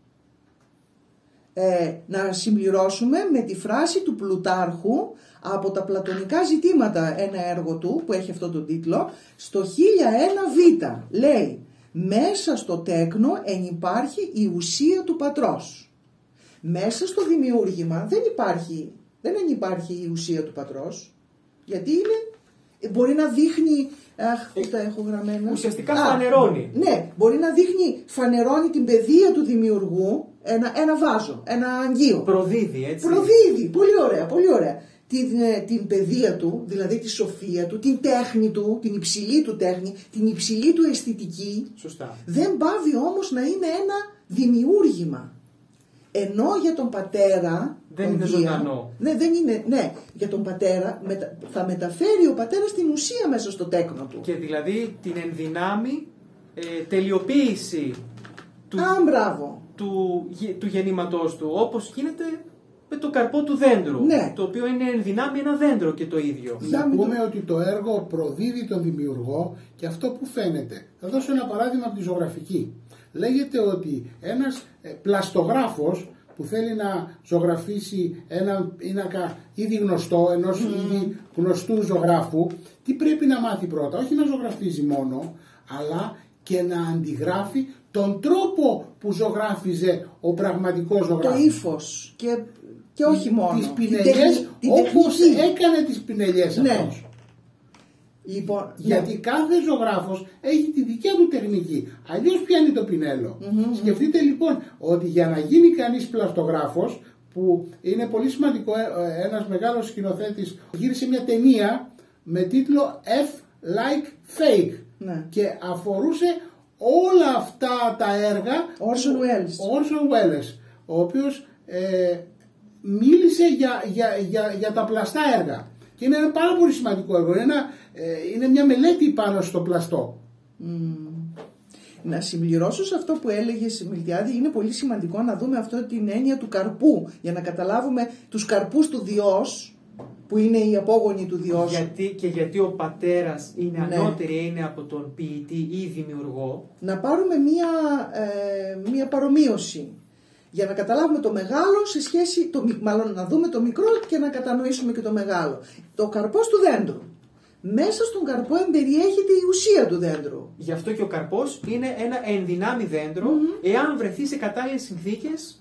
Ε, να συμπληρώσουμε με τη φράση του Πλουτάρχου από τα πλατωνικά ζητήματα ένα έργο του που έχει αυτό τον τίτλο στο 1001β λέει μέσα στο τέκνο εν υπάρχει η ουσία του πατρός μέσα στο δημιούργημα δεν υπάρχει δεν εν υπάρχει η ουσία του πατρός γιατί είναι μπορεί να δείχνει αχ πώς τα έχω γραμμένα Ουσιαστικά Α, φανερώνει. ναι, μπορεί να δείχνει, φανερώνει την παιδεία του δημιουργού ένα, ένα βάζο, ένα αγγείο. Προδίδει, έτσι. Προδίδει, πολύ ωραία, πολύ ωραία. Την, ε, την παιδεία του, δηλαδή τη σοφία του, την τέχνη του, την υψηλή του τέχνη, την υψηλή του αισθητική. Σωστά. Δεν πάβει όμως να είναι ένα δημιούργημα. Ενώ για τον πατέρα... Δεν τον είναι Δία, ζωντανό. Ναι, δεν είναι, ναι. Για τον πατέρα μετα- θα μεταφέρει ο πατέρας την ουσία μέσα στο τέκνο του. Και δηλαδή την ενδυνάμει ε, τελειοποίηση του, Α, μπράβο. του, γε- του γεννήματός του, όπως γίνεται με το καρπό του δέντρου, Ναι. το οποίο είναι ενδυνάμει ένα δέντρο και το ίδιο. Να Δάμε το- πούμε ότι το έργο προδίδει τον δημιουργό και αυτό που φαίνεται. Θα δώσω ένα παράδειγμα από τη ζωγραφική. Λέγεται ότι ένας ε, πλαστογράφος που θέλει να ζωγραφίσει έναν πίνακα ήδη γνωστό, ενός ήδη γνωστού ζωγράφου, τι πρέπει να μάθει πρώτα; Όχι να ζωγραφίζει μόνο, αλλά και να αντιγράφει τον τρόπο που ζωγράφιζε ο πραγματικός το ζωγράφος. ύφος και, και όχι μόνο. Τις Την πινελιές τεχνη- την όπως τεχνική. έκανε τις πινελιές Ναι. αυτός. Λοιπόν, Γιατί ναι. κάθε ζωγράφος έχει τη δικιά του τεχνική. Αλλιώς πιάνει το πινελο Σκεφτείτε λοιπόν ότι για να γίνει κανείς πλαστογράφος, που είναι πολύ σημαντικό, ε, ε, ένας μεγάλος σκηνοθέτης γύρισε μια ταινία με τίτλο F like fake Ναι. και αφορούσε όλα αυτά τα έργα Orson Welles. ο Orson Welles, ο οποίος ε, μίλησε για, για, για, για τα πλαστά έργα και είναι ένα πάρα πολύ σημαντικό έργο είναι, ένα, ε, είναι μια μελέτη πάνω στο πλαστό Να συμπληρώσω σε αυτό που έλεγες Μιλτιάδη, είναι πολύ σημαντικό να δούμε αυτό την έννοια του καρπού για να καταλάβουμε τους καρπούς του Διός που είναι οι απόγονοι του Διός. Γιατί, και γιατί ο πατέρας είναι Ναι. ανώτερη είναι από τον ποιητή ή δημιουργό. Να πάρουμε μία, ε, μία παρομοίωση για να καταλάβουμε το μεγάλο σε σχέση, το, μι- μάλλον να δούμε το μικρό και να κατανοήσουμε και το μεγάλο. Το καρπός του δέντρου. Μέσα στον καρπό εμπεριέχεται η ουσία του δέντρου. Γι' αυτό και ο καρπός είναι ένα ενδυνάμει δέντρο εάν βρεθεί σε κατάλληλες συνθήκες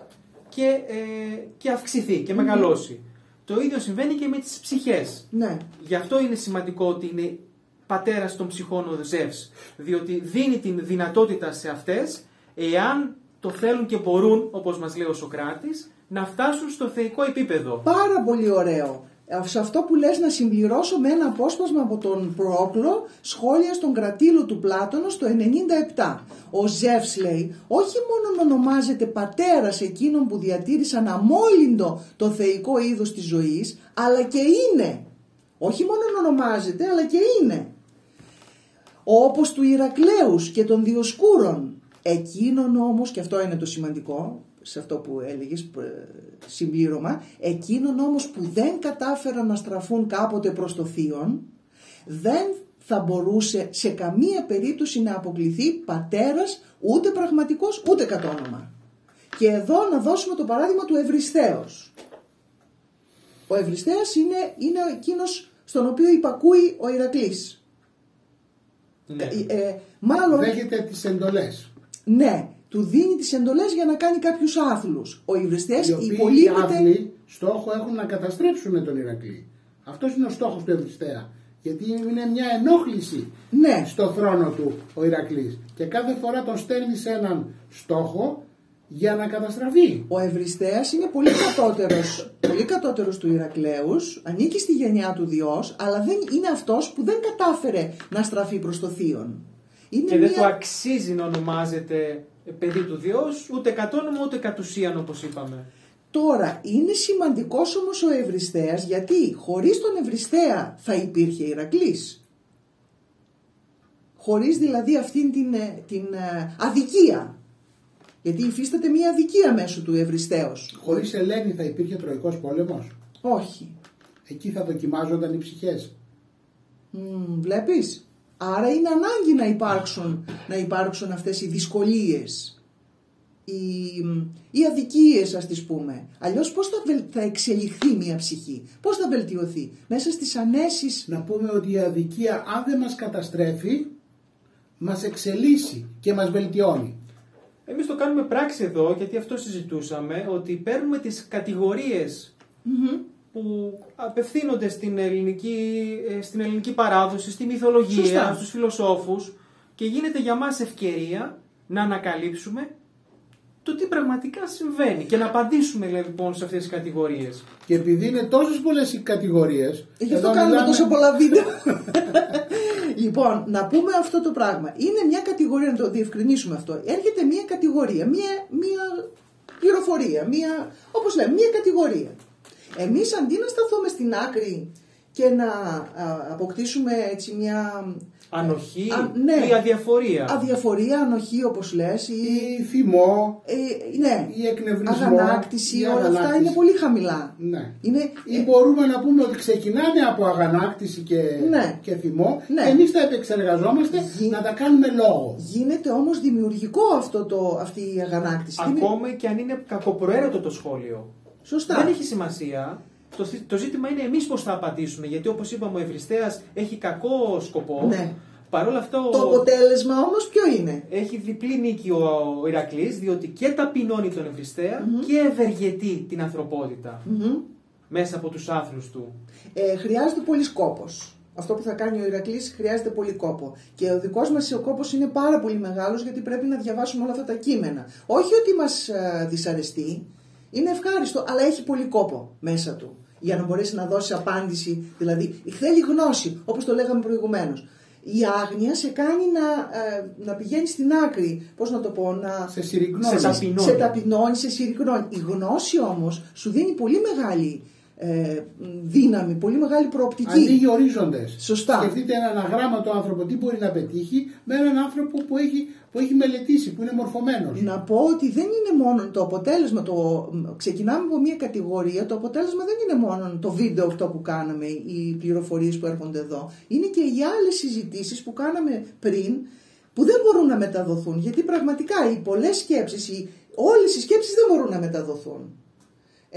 και, ε, και αυξηθεί και μεγαλώσει. Το ίδιο συμβαίνει και με τις ψυχές. Ναι. Γι' αυτό είναι σημαντικό ότι είναι πατέρας των ψυχών ο Ζεύς, διότι δίνει την δυνατότητα σε αυτές, εάν το θέλουν και μπορούν, όπως μας λέει ο Σοκράτης, να φτάσουν στο θεϊκό επίπεδο. Πάρα πολύ ωραίο. Ε, Σε αυτό που λες να συμπληρώσω με ένα απόσπασμα από τον Πρόκλο σχόλια στον κρατήλο του Πλάτωνος το 97. Ο Ζεύς λέει όχι μόνο να ονομάζεται πατέρας εκείνων που διατήρησαν αμόλυντο το θεϊκό είδος της ζωής αλλά και είναι. Όχι μόνο να ονομάζεται αλλά και είναι. Όπως του Ηρακλέους και των Διοσκούρων. Εκείνον όμως, και αυτό είναι το σημαντικό, σε αυτό που έλεγες ε, συμπλήρωμα, εκείνον όμως που δεν κατάφεραν να στραφούν κάποτε προς το Θείον, δεν θα μπορούσε σε καμία περίπτωση να αποκληθεί πατέρας ούτε πραγματικός ούτε κατ' όνομα. Και εδώ να δώσουμε το παράδειγμα του Ευριστέως. Ο Ευριστέας είναι, είναι εκείνος στον οποίο υπακούει ο Ηρακλής. Ναι. Ε, ε, μάλλον, δέχεται τις εντολές ναι, του δίνει τις εντολές για να κάνει κάποιους άθλους. Ο Υβριστέας οι οποίοι οι υπολείπεται... άθλοι στόχο έχουν να καταστρέψουν τον Ηρακλή αυτός είναι ο στόχος του Ευριστέα γιατί είναι μια ενόχληση Ναι, στο θρόνο του ο Ηρακλής και κάθε φορά τον στέλνει σε έναν στόχο για να καταστραφεί. ο Ευριστέας είναι πολύ κατώτερος, πολύ κατώτερος του Ηρακλέους, ανήκει στη γενιά του Διός, αλλά δεν είναι αυτός που δεν κατάφερε να στραφεί προς το Θείον. Είναι Και δεν μια- του αξίζει να ονομάζεται παιδί του Διός, ούτε κατ' όνομα ούτε κατ' ουσίαν όπως είπαμε. Τώρα, είναι σημαντικός όμως ο Ευριστέας γιατί χωρίς τον Ευριστέα θα υπήρχε Ηρακλής. Χωρίς δηλαδή αυτήν την, ε, την ε, αδικία. Γιατί υφίσταται μια αδικία μέσω του Ευριστέως. Χωρίς Ελένη θα υπήρχε τροϊκός πόλεμος; Όχι. Εκεί θα δοκιμάζονταν οι ψυχές; Μμμ, βλέπεις; Άρα είναι ανάγκη να υπάρξουν, να υπάρξουν αυτές οι δυσκολίες. Οι, οι αδικίες ας τις πούμε. Αλλιώς πώς θα, βελ- θα εξελιχθεί μια ψυχή. Πώς θα βελτιωθεί; Μέσα στις ανέσεις Να πούμε ότι η αδικία αν δεν μας καταστρέφει, μας εξελίσσει και μας βελτιώνει. Εμείς το κάνουμε πράξη εδώ, γιατί αυτό συζητούσαμε, ότι παίρνουμε τις κατηγορίες που απευθύνονται στην ελληνική, ε, στην ελληνική παράδοση, στη μυθολογία, Σωστά. στους φιλοσόφους και γίνεται για μας ευκαιρία να ανακαλύψουμε το τι πραγματικά συμβαίνει και να απαντήσουμε λοιπόν σε αυτές τις κατηγορίες. Και επειδή είναι τόσες πολλές οι κατηγορίες... Γι' αυτό εδώ κάνουμε μιλάμε- τόσο πολλά βίντεο. λοιπόν, να πούμε αυτό το πράγμα. Είναι μια κατηγορία, να το διευκρινίσουμε αυτό. Έρχεται μια κατηγορία, μια, μια πληροφορία, μια, όπως λέμε, μια κατηγορία. Εμείς αντί να σταθούμε στην άκρη και να α, αποκτήσουμε έτσι μια Ανοχή Α, ναι. ή αδιαφορία. αδιαφορία, ανοχή όπως λες, ή, Ή θυμό, ε, ναι, ή εκνευρισμό, αγανάκτηση, ή όλα αυτά αγανάκτηση. είναι πολύ χαμηλά. Ναι. Είναι, Ή ε, μπορούμε να πούμε ότι ξεκινάνε από αγανάκτηση και, Ναι. και θυμό Ναι. και εμείς τα επεξεργαζόμαστε Γι- να τα κάνουμε λόγο. Γίνεται όμως δημιουργικό αυτό το, αυτή η αγανάκτηση. Είναι- Ακόμη και αν είναι κακοπροαίρετο το σχόλιο. Σωστά. Δεν έχει σημασία. Το, θ- το ζήτημα είναι εμείς πώς θα απαντήσουμε. Γιατί όπως είπαμε ο Ευρυστέας έχει κακό σκοπό. Ναι. Παρ' όλα αυτά ο- Το αποτέλεσμα όμως ποιο είναι; έχει διπλή νίκη ο, ο Ηρακλής διότι και ταπεινώνει τον ευρυστεα και ευεργετεί την ανθρωπότητα Μμμ. μέσα από τους άθλους του. Ε, χρειάζεται πολύ κόπος. Αυτό που θα κάνει ο Ηρακλής χρειάζεται πολύ κόπο. Και ο δικός μας ο κόπος είναι πάρα πολύ μεγάλος γιατί πρέπει να διαβάσουμε όλα αυτά τα κείμενα. Όχι ότι μας ε, δυσαρεστεί, είναι ευχάριστο, αλλά έχει πολύ κόπο μέσα του. Για να μπορέσει να δώσει απάντηση, δηλαδή θέλει γνώση, όπως το λέγαμε προηγουμένως. η άγνοια σε κάνει να, ε, να πηγαίνει στην άκρη. Πώς να το πω, να... Σε συρρυκνώνεις. Σε ταπεινώνεις. Σε ταπεινώνεις, σε συρρυκνώνεις. Η γνώση όμως σου δίνει πολύ μεγάλη ε, δύναμη, πολύ μεγάλη προοπτική. Ανοίγει ορίζοντες. Σωστά. Σκεφτείτε έναν αγράμματο άνθρωπο τι μπορεί να πετύχει με έναν άνθρωπο που έχει, που έχει μελετήσει, που είναι μορφωμένος. Να πω ότι δεν είναι μόνο το αποτέλεσμα, το, ξεκινάμε από μια κατηγορία, το αποτέλεσμα δεν είναι μόνο το βίντεο αυτό που κάναμε, οι πληροφορίες που έρχονται εδώ. Είναι και οι άλλες συζητήσεις που κάναμε πριν, που δεν μπορούν να μεταδοθούν, γιατί πραγματικά οι πολλές σκέψεις, οι, όλες οι σκέψεις δεν μπορούν να μεταδοθούν.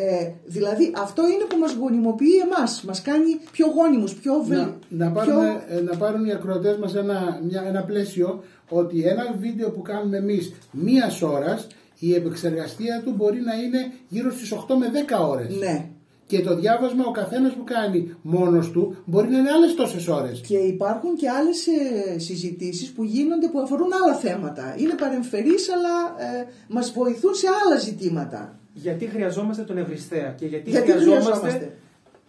Ε, δηλαδή αυτό είναι που μας γονιμοποιεί εμάς, μας κάνει πιο γόνιμους, πιο βε... Να, να, πιο... πάρουμε, ε, να πάρουν οι ακροατές μας ένα, μια, ένα πλαίσιο ότι ένα βίντεο που κάνουμε εμείς μίας ώρας η επεξεργασία του μπορεί να είναι γύρω στις 8 με 10 ώρες. Ναι. Και το διάβασμα ο καθένας που κάνει μόνος του μπορεί να είναι άλλες τόσες ώρες. Και υπάρχουν και άλλες ε, συζητήσεις που γίνονται που αφορούν άλλα θέματα. Είναι παρεμφερείς αλλά ε, μας βοηθούν σε άλλα ζητήματα. Γιατί χρειαζόμαστε τον Ευριστέα και γιατί, Γιατί χρειαζόμαστε, χρειαζόμαστε;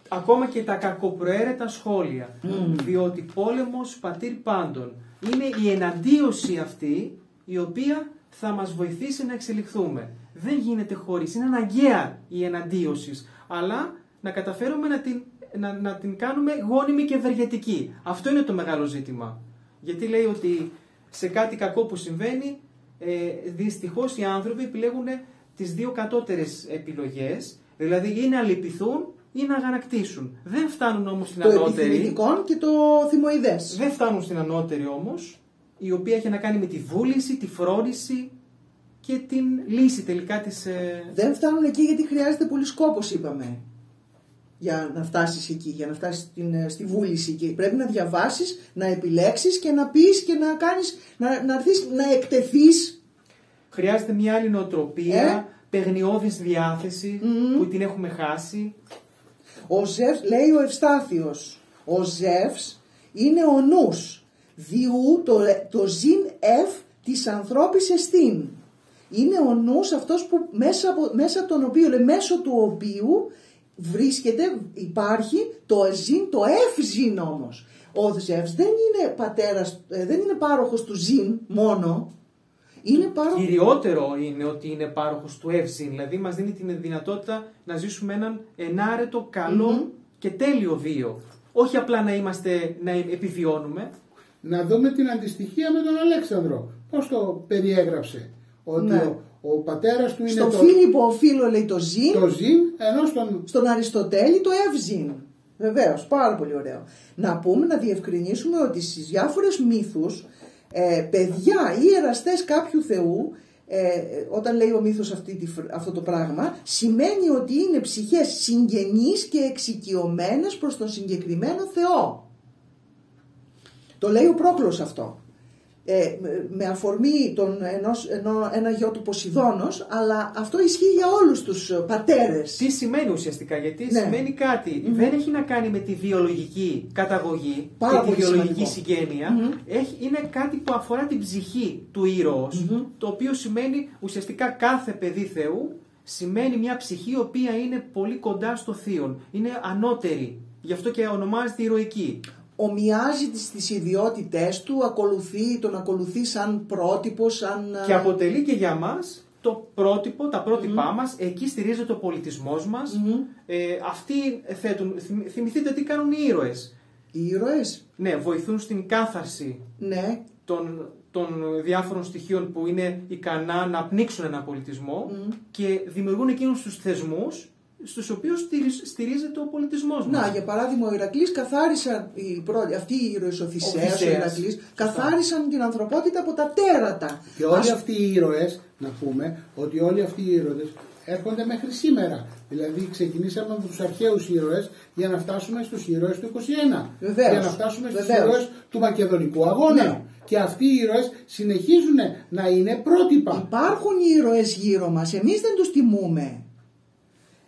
ακόμα και τα κακοπροαίρετα σχόλια. Μμμ. Διότι πόλεμος πατήρ πάντων είναι η εναντίωση αυτή η οποία θα μας βοηθήσει να εξελιχθούμε. Δεν γίνεται χωρίς, είναι αναγκαία η εναντίωση, αλλά να καταφέρουμε να την, να, να την κάνουμε γόνιμη και ευεργετική. Αυτό είναι το μεγάλο ζήτημα. Γιατί λέει ότι σε κάτι κακό που συμβαίνει, ε, δυστυχώς οι άνθρωποι επιλέγουν τις δύο κατώτερες επιλογές, δηλαδή ή να λυπηθούν ή να αγανακτήσουν. Δεν φτάνουν όμως στην Το ανώτερη. επιθυμητικό και το θυμοειδές. Δεν φτάνουν στην ανώτερη όμως, η οποία έχει να κάνει με τη βούληση, τη φρόνηση και την λύση τελικά της... ε, Δεν φτάνουν εκεί γιατί χρειάζεται πολύ σκόπος είπαμε. Για να φτάσεις εκεί, για να φτάσεις στην, ε, στη βούληση. Και πρέπει να διαβάσεις, να επιλέξεις και να πεις και να κάνεις, να, να έρθεις να εκτεθείς. Χρειάζεται μια άλλη νοοτροπία, Ε; παιγνιώδης διάθεση που την έχουμε χάσει. Ο Ζεύς, λέει ο Ευστάθιος, ο Ζεύς είναι ο νους, διού το, το ζήν εφ της ανθρώπης εστίν. Είναι ο νους αυτός που μέσα, από, μέσα από τον οποίο, λέει, μέσω του οποίου βρίσκεται, υπάρχει το ζήν, το εφ ζήν όμως. Ο Ζεύς δεν είναι πατέρας, ε, δεν είναι πάροχος του ζήν μόνο, είναι πάροχος... Κυριότερο είναι ότι είναι πάροχος του Εύσυν, δηλαδή μας δίνει την δυνατότητα να ζήσουμε έναν ενάρετο, καλό και τέλειο βίο. Όχι απλά να είμαστε, να επιβιώνουμε. Να δούμε την αντιστοιχία με τον Αλέξανδρο. Πώς το περιέγραψε. Ότι Ναι. ο, ο πατέρας του είναι Στον το, Φίλιππο οφείλω λέει το ζήν, το ζήν, ενώ στον στον Αριστοτέλη το Εύζην. Βεβαίως, πάρα πολύ ωραίο. Να πούμε, να διευκρινίσουμε ότι στις διάφορες μύθους, ε, παιδιά ή εραστές κάποιου θεού, ε, όταν λέει ο μύθος αυτή, τη φρ- αυτό το πράγμα, σημαίνει ότι είναι ψυχές συγγενείς και εξοικειωμένες προς τον συγκεκριμένο θεό. Το λέει ο Πρόκλος αυτό. Ε, με- με αφορμή τον, ενός, ενώ, ένα γιο του Ποσειδώνος, αλλά αυτό ισχύει για όλους τους ε, πατέρες. Τι σημαίνει ουσιαστικά, γιατί Ναι. σημαίνει κάτι. Δεν έχει να κάνει με τη βιολογική καταγωγή Πάρα και τη πολύ βιολογική σημαντικό. συγγένεια. Έχει, είναι κάτι που αφορά την ψυχή του ηρωος το οποίο σημαίνει ουσιαστικά κάθε παιδί Θεού σημαίνει μια ψυχή η οποία είναι πολύ κοντά στο θείον. Είναι ανώτερη. Γι' αυτό και ονομάζεται ηρωική. Ομοιάζει τις, τις ιδιότητές του, ακολουθεί, τον ακολουθεί σαν πρότυπο, σαν... Και αποτελεί και για μας το πρότυπο, τα πρότυπά μας, εκεί στηρίζεται ο πολιτισμός μας. Ε, αυτοί θέτουν, θυμ- θυμηθείτε τι κάνουν οι ήρωες. Οι ήρωες, Ναι, βοηθούν στην κάθαρση ναι, των, των διάφορων στοιχείων που είναι ικανά να πνίξουν ένα πολιτισμό και δημιουργούν εκείνους τους θεσμούς στους οποίους στηρι- στηρίζεται ο πολιτισμός μας. Να, για παράδειγμα, ο Ηρακλής καθάρισαν, οι πρώτοι, αυτοί οι ήρωες, ο Θησέας, ο Θησέας. Ηρακλής, καθάρισαν την ανθρωπότητα από τα τέρατα. Και όλοι Ας- αυτοί οι ήρωες, να πούμε, ότι όλοι αυτοί οι ήρωες έρχονται μέχρι σήμερα. Δηλαδή ξεκινήσαμε από τους αρχαίους ήρωες για να φτάσουμε στους ήρωες του 21. Βεβαίως. Για να φτάσουμε στους Βεβαίως. ήρωες του Μακεδονικού Αγώνα. Ναι. Και αυτοί οι ήρωες συνεχίζουν να είναι πρότυπα. Υπάρχουν ήρωες γύρω μας, εμείς δεν τους τιμούμε.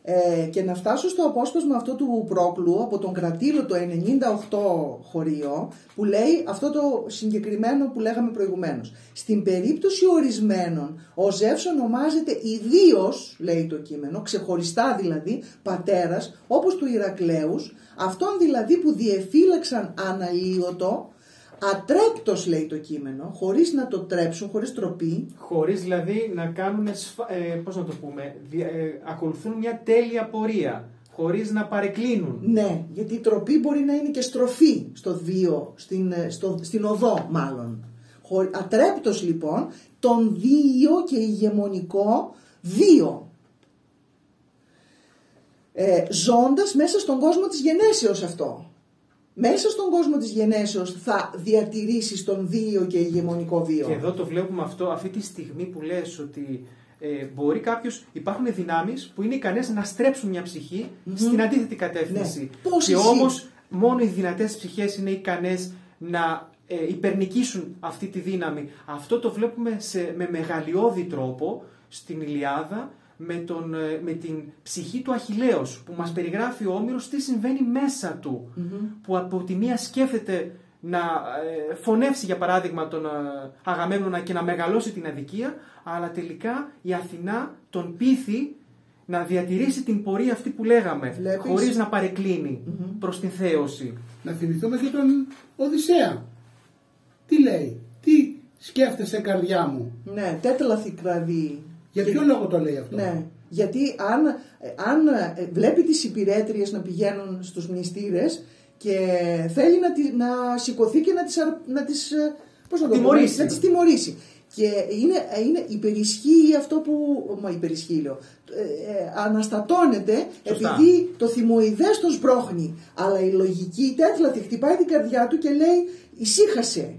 Ε, και να φτάσω στο απόσπασμα αυτό του Πρόκλου από τον Κρατήλο το 98 χωρίο που λέει αυτό το συγκεκριμένο που λέγαμε προηγουμένως. Στην περίπτωση ορισμένων ο Ζεύς ονομάζεται ιδίως, λέει το κείμενο, ξεχωριστά δηλαδή, πατέρας όπως του Ηρακλέους, αυτόν δηλαδή που διεφύλαξαν αναλύωτο ατρέπτος λέει το κείμενο, χωρίς να το τρέψουν, χωρίς τροπή. Χωρίς δηλαδή να κάνουν, σφα- ε, πώς να το πούμε, δια- ε, ακολουθούν μια τέλεια πορεία, χωρίς να παρεκκλίνουν. Ναι, γιατί η τροπή μπορεί να είναι και στροφή στο βίο, στην, ε, στο, στην οδό μάλλον. Χω- Ατρέπτος λοιπόν, τον βίο και ηγεμονικό βίο. Ε, ζώντας μέσα στον κόσμο της γενέσεως αυτό. Μέσα στον κόσμο της γενέσεως θα διατηρήσεις τον βίο και ηγεμονικό βίο. Και εδώ το βλέπουμε αυτό, αυτή τη στιγμή που λες ότι ε, μπορεί κάποιος, υπάρχουν δυνάμεις που είναι ικανές να στρέψουν μια ψυχη στην αντίθετη κατεύθυνση. Ναι. Πώς Και εσύ- όμως μόνο οι δυνατές ψυχές είναι ικανές να ε, υπερνικήσουν αυτή τη δύναμη. Αυτό το βλέπουμε σε, με μεγαλειώδη τρόπο στην Ηλιάδα με, τον, ε, με την ψυχή του Αχιλέως που μας περιγράφει ο Όμηρος τι συμβαίνει μέσα του που από τη μία σκέφτεται να ε, φωνεύσει για παράδειγμα τον ε, Αγαμέμνονα και να μεγαλώσει την αδικία αλλά τελικά η Αθηνά τον πείθει να διατηρήσει την πορεία αυτή που λέγαμε Βλέπεις; χωρίς να παρεκκλίνει προς την θέωση. Να θυμηθούμε και τον Οδυσσέα. Τι λέει, τι σκέφτεσαι καρδιά μου; Ναι, τέτλαθη κραδί. Για ποιο λόγο το λέει αυτό; Ναι, γιατί αν, αν ε, βλέπει τις υπηρέτριες να πηγαίνουν στους μνηστήρες και θέλει να, τη- να σηκωθεί και να τις, αρ- να τις, ε, πώς να το πούμε, Τιμωρήσει. να τις τιμωρήσει. Και είναι, είναι υπερισχύει αυτό που, μα υπερισχύει λέω, ε, ε, αναστατώνεται Σωστά. επειδή το θυμοειδές τον σπρώχνει. Αλλά η λογική, η τέτλατη χτυπάει την καρδιά του και λέει ησύχασε.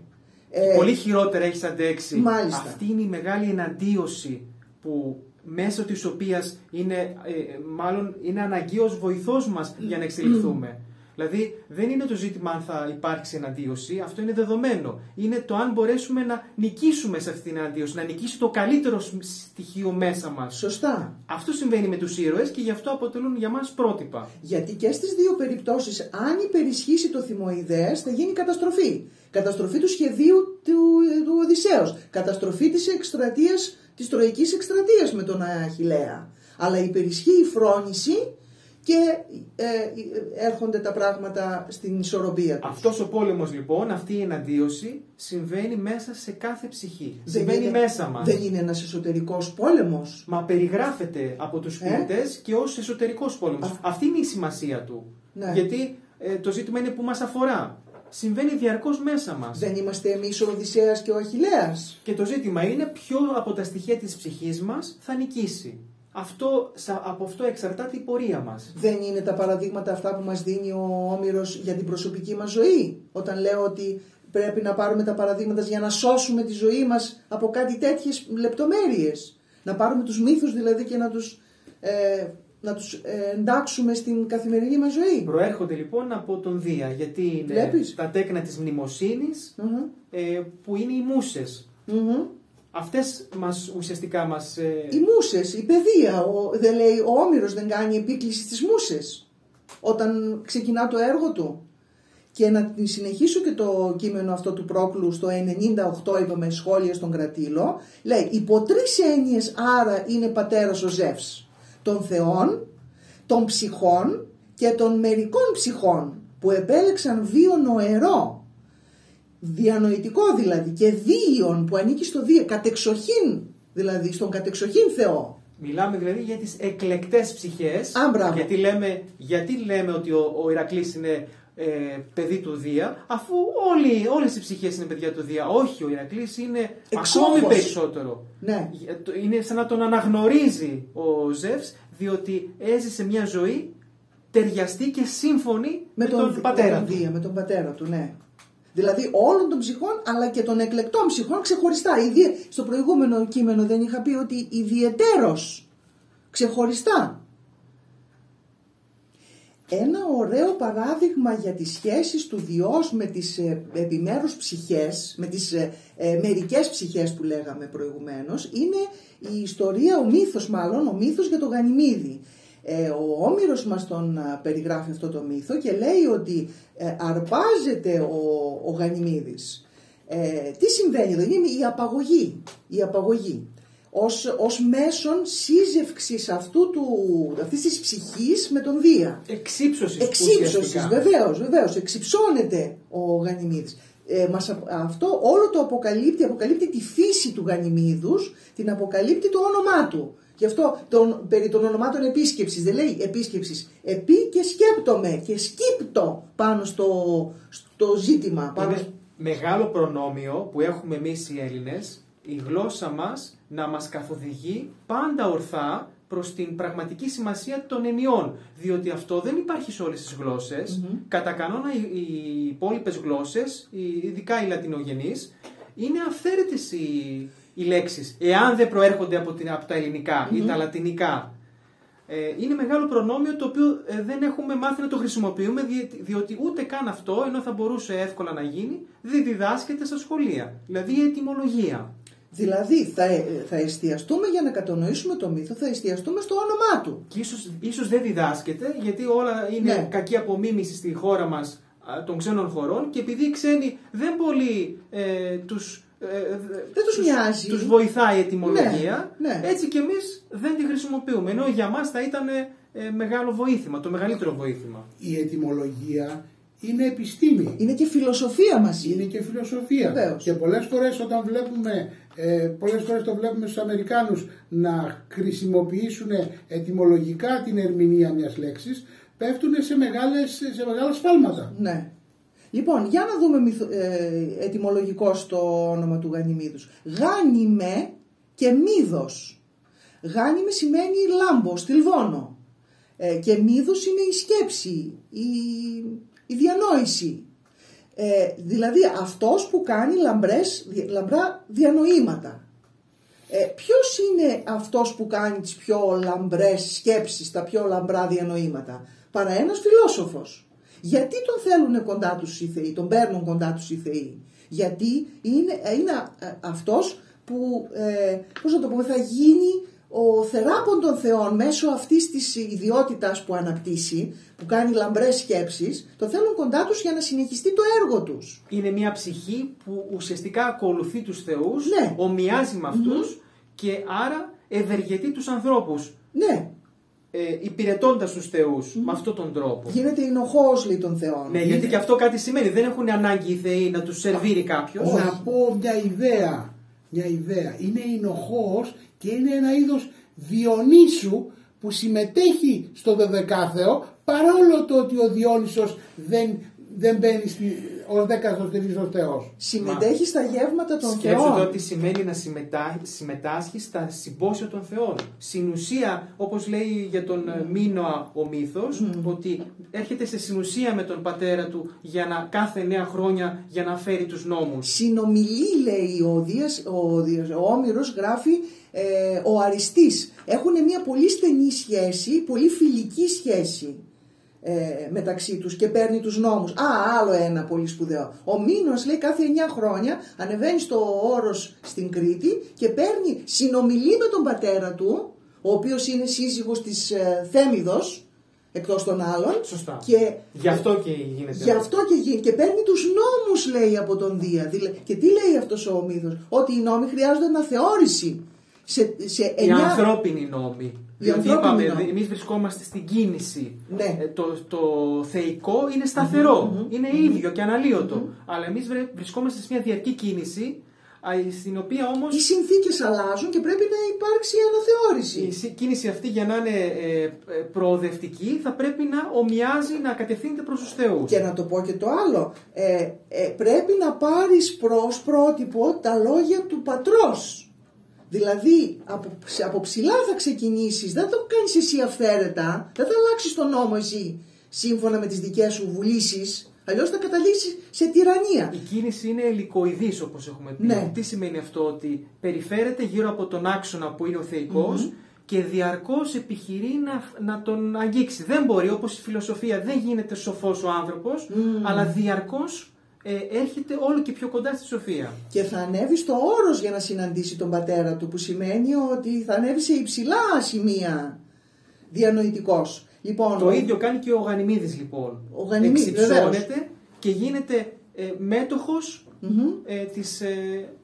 Ε, Πολύ χειρότερα έχεις αντέξει. Μάλιστα. Αυτή είναι η μεγάλη εναντίωση που μέσω της οποίας είναι, ε, μάλλον είναι αναγκαίος βοηθός μας για να εξελιχθούμε. Δηλαδή δεν είναι το ζήτημα αν θα υπάρξει εναντίωση, αυτό είναι δεδομένο. Είναι το αν μπορέσουμε να νικήσουμε σε αυτή την εναντίωση, να νικήσει το καλύτερο σ- στοιχείο μέσα μας. Σωστά. Αυτό συμβαίνει με τους ήρωες και γι' αυτό αποτελούν για μας πρότυπα. Γιατί και στις δύο περιπτώσεις, αν υπερισχύσει το θυμοειδές, θα γίνει καταστροφή. Καταστροφή του σχεδίου του, του Οδυσσέως. Καταστροφή της εκστρατείας, της τροικής εκστρατείας με τον Αχιλέα. Αλλά υπερισχύει η φρόνηση και ε, ε, έρχονται τα πράγματα στην ισορροπία τους. Αυτός ο πόλεμος λοιπόν, αυτή η εναντίωση συμβαίνει μέσα σε κάθε ψυχή. Δεν συμβαίνει είναι- μέσα μας. Δεν είναι ένας εσωτερικός πόλεμος; Μα περιγράφεται από τους Ε; ποιητές και ως εσωτερικός πόλεμος. Α. Αυτή είναι η σημασία του. Ναι. Γιατί ε, το ζήτημα είναι που μας αφορά. Συμβαίνει διαρκώς μέσα μας. Δεν είμαστε εμείς ο Οδυσσέας και ο Αχιλέας. Και το ζήτημα είναι ποιο από τα στοιχεία της ψυχής μας θα νικήσει. Αυτό, σα- από αυτό εξαρτάται η πορεία μας. Δεν είναι τα παραδείγματα αυτά που μας δίνει ο Όμηρος για την προσωπική μας ζωή. Όταν λέω ότι πρέπει να πάρουμε τα παραδείγματα για να σώσουμε τη ζωή μας από κάτι τέτοιες λεπτομέρειες. Να πάρουμε τους μύθους δηλαδή και να τους, ε, να τους ε, εντάξουμε στην καθημερινή μας ζωή. Προέρχονται λοιπόν από τον Δία, γιατί είναι Βλέπεις; τα τέκνα της μνημοσύνης Μμμ. ε, που είναι οι μουσες. Μμμ. Αυτές μας ουσιαστικά μας... ε, Οι μουσες, η παιδεία. Ο, δεν λέει, ο Όμηρος δεν κάνει επίκληση στις μουσες όταν ξεκινά το έργο του. Και να τη συνεχίσω και το κείμενο αυτό του Πρόκλου στο 98 είπαμε σχόλια στον Κρατήλο. Λέει υπό τρεις έννοιες άρα είναι πατέρας ο Ζεύς. Των θεών, των ψυχών και των μερικών ψυχών που επέλεξαν βίο νοερό. Διανοητικό δηλαδή και δίον που ανήκει στο δίο, κατεξοχήν δηλαδή στον κατεξοχήν Θεό. Μιλάμε δηλαδή για τις εκλεκτές ψυχές. Α, μπράβο. γιατί, λέμε, γιατί λέμε ότι ο, ο Ηρακλής είναι ε, παιδί του Δία, αφού όλοι, όλες οι ψυχές είναι παιδιά του Δία. Όχι, ο Ηρακλής είναι Εξόχως. ακόμη περισσότερο. Ναι. Για- το- Είναι σαν να τον αναγνωρίζει ο Ζεύς, διότι έζησε μια ζωή ταιριαστή και σύμφωνη με, τον, πατέρα με του. τον Δία, με τον πατέρα του, ναι. Δηλαδή όλων των ψυχών αλλά και των εκλεκτών ψυχών ξεχωριστά. Ιδι... Στο προηγούμενο κείμενο δεν είχα πει ότι ιδιαιτέρως ξεχωριστά. Ένα ωραίο παράδειγμα για τις σχέσεις του Διός με τις ε, επιμέρους ψυχές, με τις ε, ε, μερικές ψυχές που λέγαμε προηγουμένως, είναι η ιστορία, ο μύθος μάλλον, ο μύθος για το Γανιμίδι. Ε, ο Όμηρος μας τον α, περιγράφει αυτό το μύθο και λέει ότι ε, αρπάζεται ο, ο Γανιμίδης. Ε, τι συμβαίνει, δηλαδή είναι η απαγωγή. Η απαγωγή ως, ως μέσον σύζευξης αυτού του, αυτής της ψυχής με τον Δία. Εξύψωσης Εξύψωσης, ουσιαστικά. βεβαίως, βεβαίως. Εξυψώνεται ο Γανιμίδης. ε, μας, απ- αυτό όλο το αποκαλύπτει, αποκαλύπτει τη φύση του Γανιμίδους, την αποκαλύπτει το όνομά του. Γι' αυτό τον, περί των ονομάτων επίσκεψης, δεν λέει επίσκεψης, επί και σκέπτομαι και σκύπτω πάνω στο, στο ζήτημα. Πάνω Είναι μεγάλο προνόμιο που έχουμε εμείς οι Έλληνες, η γλώσσα μας να μας καθοδηγεί πάντα ορθά προς την πραγματική σημασία των ενιών. Διότι αυτό δεν υπάρχει σε όλες τις γλωσσες Κατά κανόνα οι, οι υπόλοιπες γλώσσες, οι- ειδικά οι λατινογενείς, είναι αυθαίρετες οι, οι λέξεις. Εάν δεν προέρχονται από, την, από τα ελληνικα ή τα λατινικά. Ε, είναι μεγάλο προνόμιο το οποίο ε, δεν έχουμε μάθει να το χρησιμοποιούμε δι- διότι ούτε καν αυτό, ενώ θα μπορούσε εύκολα να γίνει, δεν διδάσκεται στα σχολεία. Δηλαδή η ετυμολογία. Δηλαδή θα, ε, θα εστιαστούμε για να κατανοήσουμε το μύθο, θα εστιαστούμε στο όνομά του. Και ίσως, ίσως δεν διδάσκεται γιατί όλα είναι Ναι. κακή απομίμηση στη χώρα μας α, των ξένων χωρών και επειδή οι ξένοι δεν πολύ ε, τους, ε, Δεν τους νοιάζει. τους βοηθάει η ετυμολογία, Ναι, ναι. έτσι και εμείς δεν τη χρησιμοποιούμε. Ενώ για μας θα ήταν ε, μεγάλο βοήθημα, το μεγαλύτερο βοήθημα. Η ετυμολογία είναι επιστήμη. Είναι και φιλοσοφία μαζί. Είναι και φιλοσοφία. Βεβαίως. Και πολλές φορές όταν βλέπουμε, ε, πολλές φορές το βλέπουμε στους Αμερικάνους να χρησιμοποιήσουν ετυμολογικά την ερμηνεία μιας λέξης, πέφτουν σε, μεγάλες, σε μεγάλα σφάλματα. Ναι. Λοιπόν, για να δούμε μυθο, ε, ετυμολογικό στο όνομα του Γανιμίδους. Γάνιμε και μύδος. Γάνιμε σημαίνει λάμπο, στυλβόνο. Ε, και μύδος είναι η σκέψη, η, η διανόηση. Ε, δηλαδή αυτός που κάνει λαμπρές, δι- λαμπρά διανοήματα. Ε, ποιος είναι αυτός που κάνει τις πιο λαμπρές σκέψεις, τα πιο λαμπρά διανοήματα; Παρά ένας φιλόσοφος. Γιατί τον θέλουν κοντά τους οι θεοί, τον παίρνουν κοντά τους οι θεοί; Γιατί είναι, είναι ε, αυτός που, ε, πώς να το πούμε, θα γίνει ο θεράπων των θεών μέσω αυτής της ιδιότητας που αναπτύσσει, που κάνει λαμπρές σκέψεις, το θέλουν κοντά τους για να συνεχιστεί το έργο τους. είναι μια ψυχή που ουσιαστικά ακολουθεί τους θεούς, Ναι. ομοιάζει με αυτους και άρα ευεργετεί τους ανθρώπους, Ναι, ε, υπηρετώντας τους θεούς με αυτόν τον τρόπο. γίνεται η νοχός λέει των θεών. Ναι, γιατί και αυτό κάτι σημαίνει. Δεν έχουν ανάγκη οι θεοί να τους σερβίρει κάποιος. Να πω μια ιδέα. Μια ιδέα. Είναι εινοχός και είναι ένα είδος Διονύσου που συμμετέχει στο Δωδεκάθεο παρόλο το ότι ο Διόνυσος δεν, δεν μπαίνει στη, ως δέκατος τελείως Θεός. Συμμετέχει στα γεύματα των Σκέψου θεών. το ότι σημαίνει να συμμετά, συμμετάσχει στα συμπόσια των θεών. Συνουσία, όπως λέει για τον ε, Μίνωα ο μύθος, ότι έρχεται σε συνουσία με τον πατέρα του για να κάθε νέα χρόνια για να φέρει τους νόμους. Συνομιλεί λέει ο Δίας, ο, Δίας, ο Όμηρος γράφει ε, ο Αριστής. Έχουν μια πολύ στενή σχέση, πολύ φιλική σχέση ε, μεταξύ τους και παίρνει τους νόμους. Α, άλλο ένα πολύ σπουδαίο. Ο Μήνος λέει κάθε 9 χρόνια ανεβαίνει στο όρος στην Κρήτη και παίρνει, συνομιλεί με τον πατέρα του, ο οποίος είναι σύζυγος της ε, Θέμιδος, εκτός των άλλων. Σωστά. Και Γι' αυτό και γίνεται. Γι' αυτό και γίνει. Και παίρνει τους νόμους, λέει, από τον Δία. Δηλα- Και τι λέει αυτός ο μύθο, Ότι οι νόμοι χρειάζονται αναθεώρηση. Σε, σε Οι εννιά... ανθρώπινοι νόμοι. Διότι ανθρώπινοι είπαμε, νόμοι. εμείς βρισκόμαστε στην κίνηση. Ναι. Ε, το, το θεϊκό είναι σταθερο είναι ίδιο και αναλύωτο. Αλλά εμείς βρισκόμαστε σε μια διαρκή κίνηση, α, στην οποία όμως Οι συνθήκες αλλάζουν και πρέπει να υπάρξει αναθεώρηση. η συ- κίνηση αυτή για να είναι ε, ε, προοδευτική θα πρέπει να ομοιάζει, να κατευθύνεται προς τους θεούς. Και να το πω και το άλλο. Ε, ε, πρέπει να πάρεις προς πρότυπο τα λόγια του πατρός. Δηλαδή, από, από ψηλά θα ξεκινήσεις, δεν το κάνεις εσύ αυθαίρετα, δεν θα αλλάξεις τον νόμο εσύ σύμφωνα με τις δικές σου βουλήσεις, αλλιώς θα καταλήξεις σε τυραννία. Η κίνηση είναι ελικοειδής όπως έχουμε πει. Ναι. Τι σημαίνει αυτό, ότι περιφέρεται γύρω από τον άξονα που είναι ο θεϊκος και διαρκώς επιχειρεί να, να τον αγγίξει. Δεν μπορεί, όπως η φιλοσοφία δεν γίνεται σοφός ο άνθρωπος, αλλά διαρκώς ε, έρχεται όλο και πιο κοντά στη σοφία. Και θα ανέβει στο όρος για να συναντήσει τον πατέρα του, που σημαίνει ότι θα ανέβει σε υψηλά σημεία διανοητικός. Λοιπόν, Το ίδιο κάνει και ο Γανιμίδης λοιπόν. Ο Γανιμίδης, Εξυψώνεται και γίνεται ε, μέτοχος ε, της, ε, της,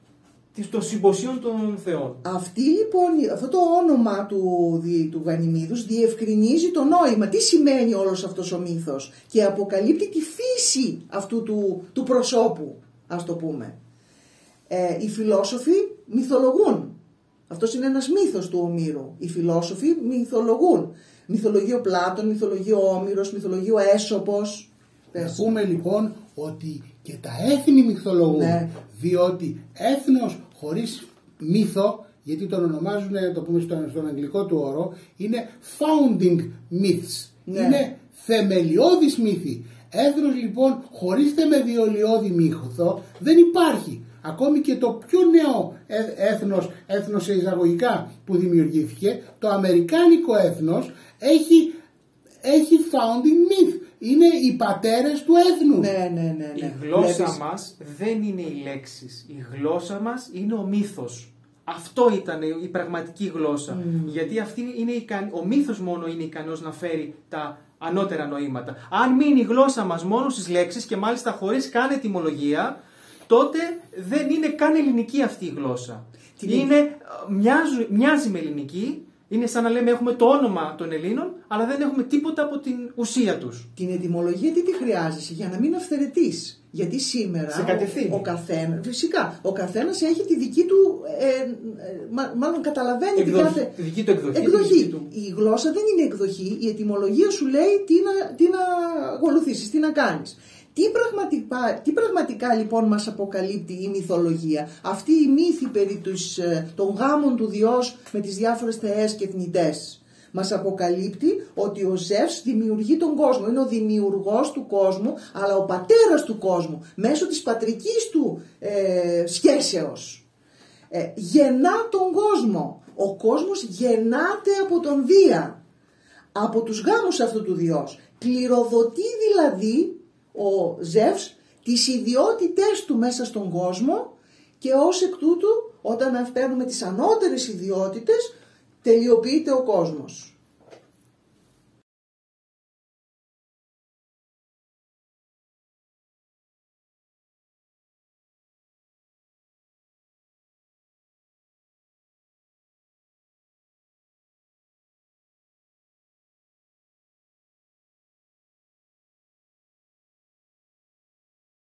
των συμποσίων των θεών. Αυτή λοιπόν, αυτό το όνομα του, δι- του Γανιμίδους διευκρινίζει το νόημα. Τι σημαίνει όλος αυτός ο μύθος και αποκαλύπτει τη φύση αυτού του, του προσώπου ας το πούμε. Ε, οι φιλόσοφοι μυθολογούν. Αυτός είναι ένας μύθος του Ομήρου. Οι φιλόσοφοι μυθολογούν. Μυθολογεί ο Πλάτων, μυθολογεί ο Όμηρος, μυθολογεί ο Έσωπος. Να Πες. πούμε λοιπόν ότι και τα έθνη μυθολογούν. Ναι. Διότι έθνος χωρίς μύθο, γιατί τον ονομάζουν, το πούμε στον, στον αγγλικό του όρο, είναι founding myths. Ναι. Είναι θεμελιώδης μύθη. Έθνος λοιπόν χωρίς θεμελιώδη μύθο δεν υπάρχει. Ακόμη και το πιο νέο ε- έθνος, έθνος σε εισαγωγικά που δημιουργήθηκε, το αμερικάνικο έθνος έχει, έχει founding myth. Είναι οι πατέρες του έθνου. Ναι, ναι, ναι. ναι. Η γλώσσα Βλέπεις. μας δεν είναι οι λέξεις. Η γλώσσα μας είναι ο μύθος. Αυτό ήταν η πραγματική γλώσσα. Γιατί αυτή είναι ικαν... ο μύθος μόνο είναι ικανός να φέρει τα ανώτερα νοήματα. Αν μείνει η γλώσσα μας μόνο στις λέξεις και μάλιστα χωρίς καν ετυμολογία, τότε δεν είναι καν ελληνική αυτή η γλώσσα. Την- Είναι, ε, μοιάζουν- μοιάζει με ελληνική, είναι σαν να λέμε έχουμε το όνομα των Ελλήνων, αλλά δεν έχουμε τίποτα από την ουσία τους. Την ετυμολογία τι τη χρειάζεσαι για να μην αυθαιρετείς. Γιατί σήμερα Σε κατευθύνει. ο, ο καθένα, φυσικά, ο καθένας έχει τη δική του, ε, ε, μα- μάλλον καταλαβαίνει την Εκδοχή, κάθε... τη δική του εκδοχή, τη εκδοχή. δική του. Η γλώσσα δεν είναι εκδοχή, η ετυμολογία σου λέει τι να, τι να ακολουθήσεις, τι να κάνεις. Τι πραγματικά, τι πραγματικά λοιπόν μας αποκαλύπτει η μυθολογία, αυτή η μύθη περί τους, ε, των γάμων του Διός με τις διάφορες θεές και θνητές. Μας αποκαλύπτει ότι ο Ζεύς δημιουργεί τον κόσμο, είναι ο δημιουργός του κόσμου, αλλά ο πατέρας του κόσμου, μέσω της πατρικής του ε, σχέσεως. Ε, γεννά τον κόσμο. Ο κόσμος γεννάται από τον Δία, από τους γάμους αυτού του Διός. Κληροδοτεί δηλαδή ο Ζεύς τις ιδιότητες του μέσα στον κόσμο και ως εκ τούτου όταν παίρνουμε τις ανώτερες ιδιότητες τελειοποιείται ο κόσμος.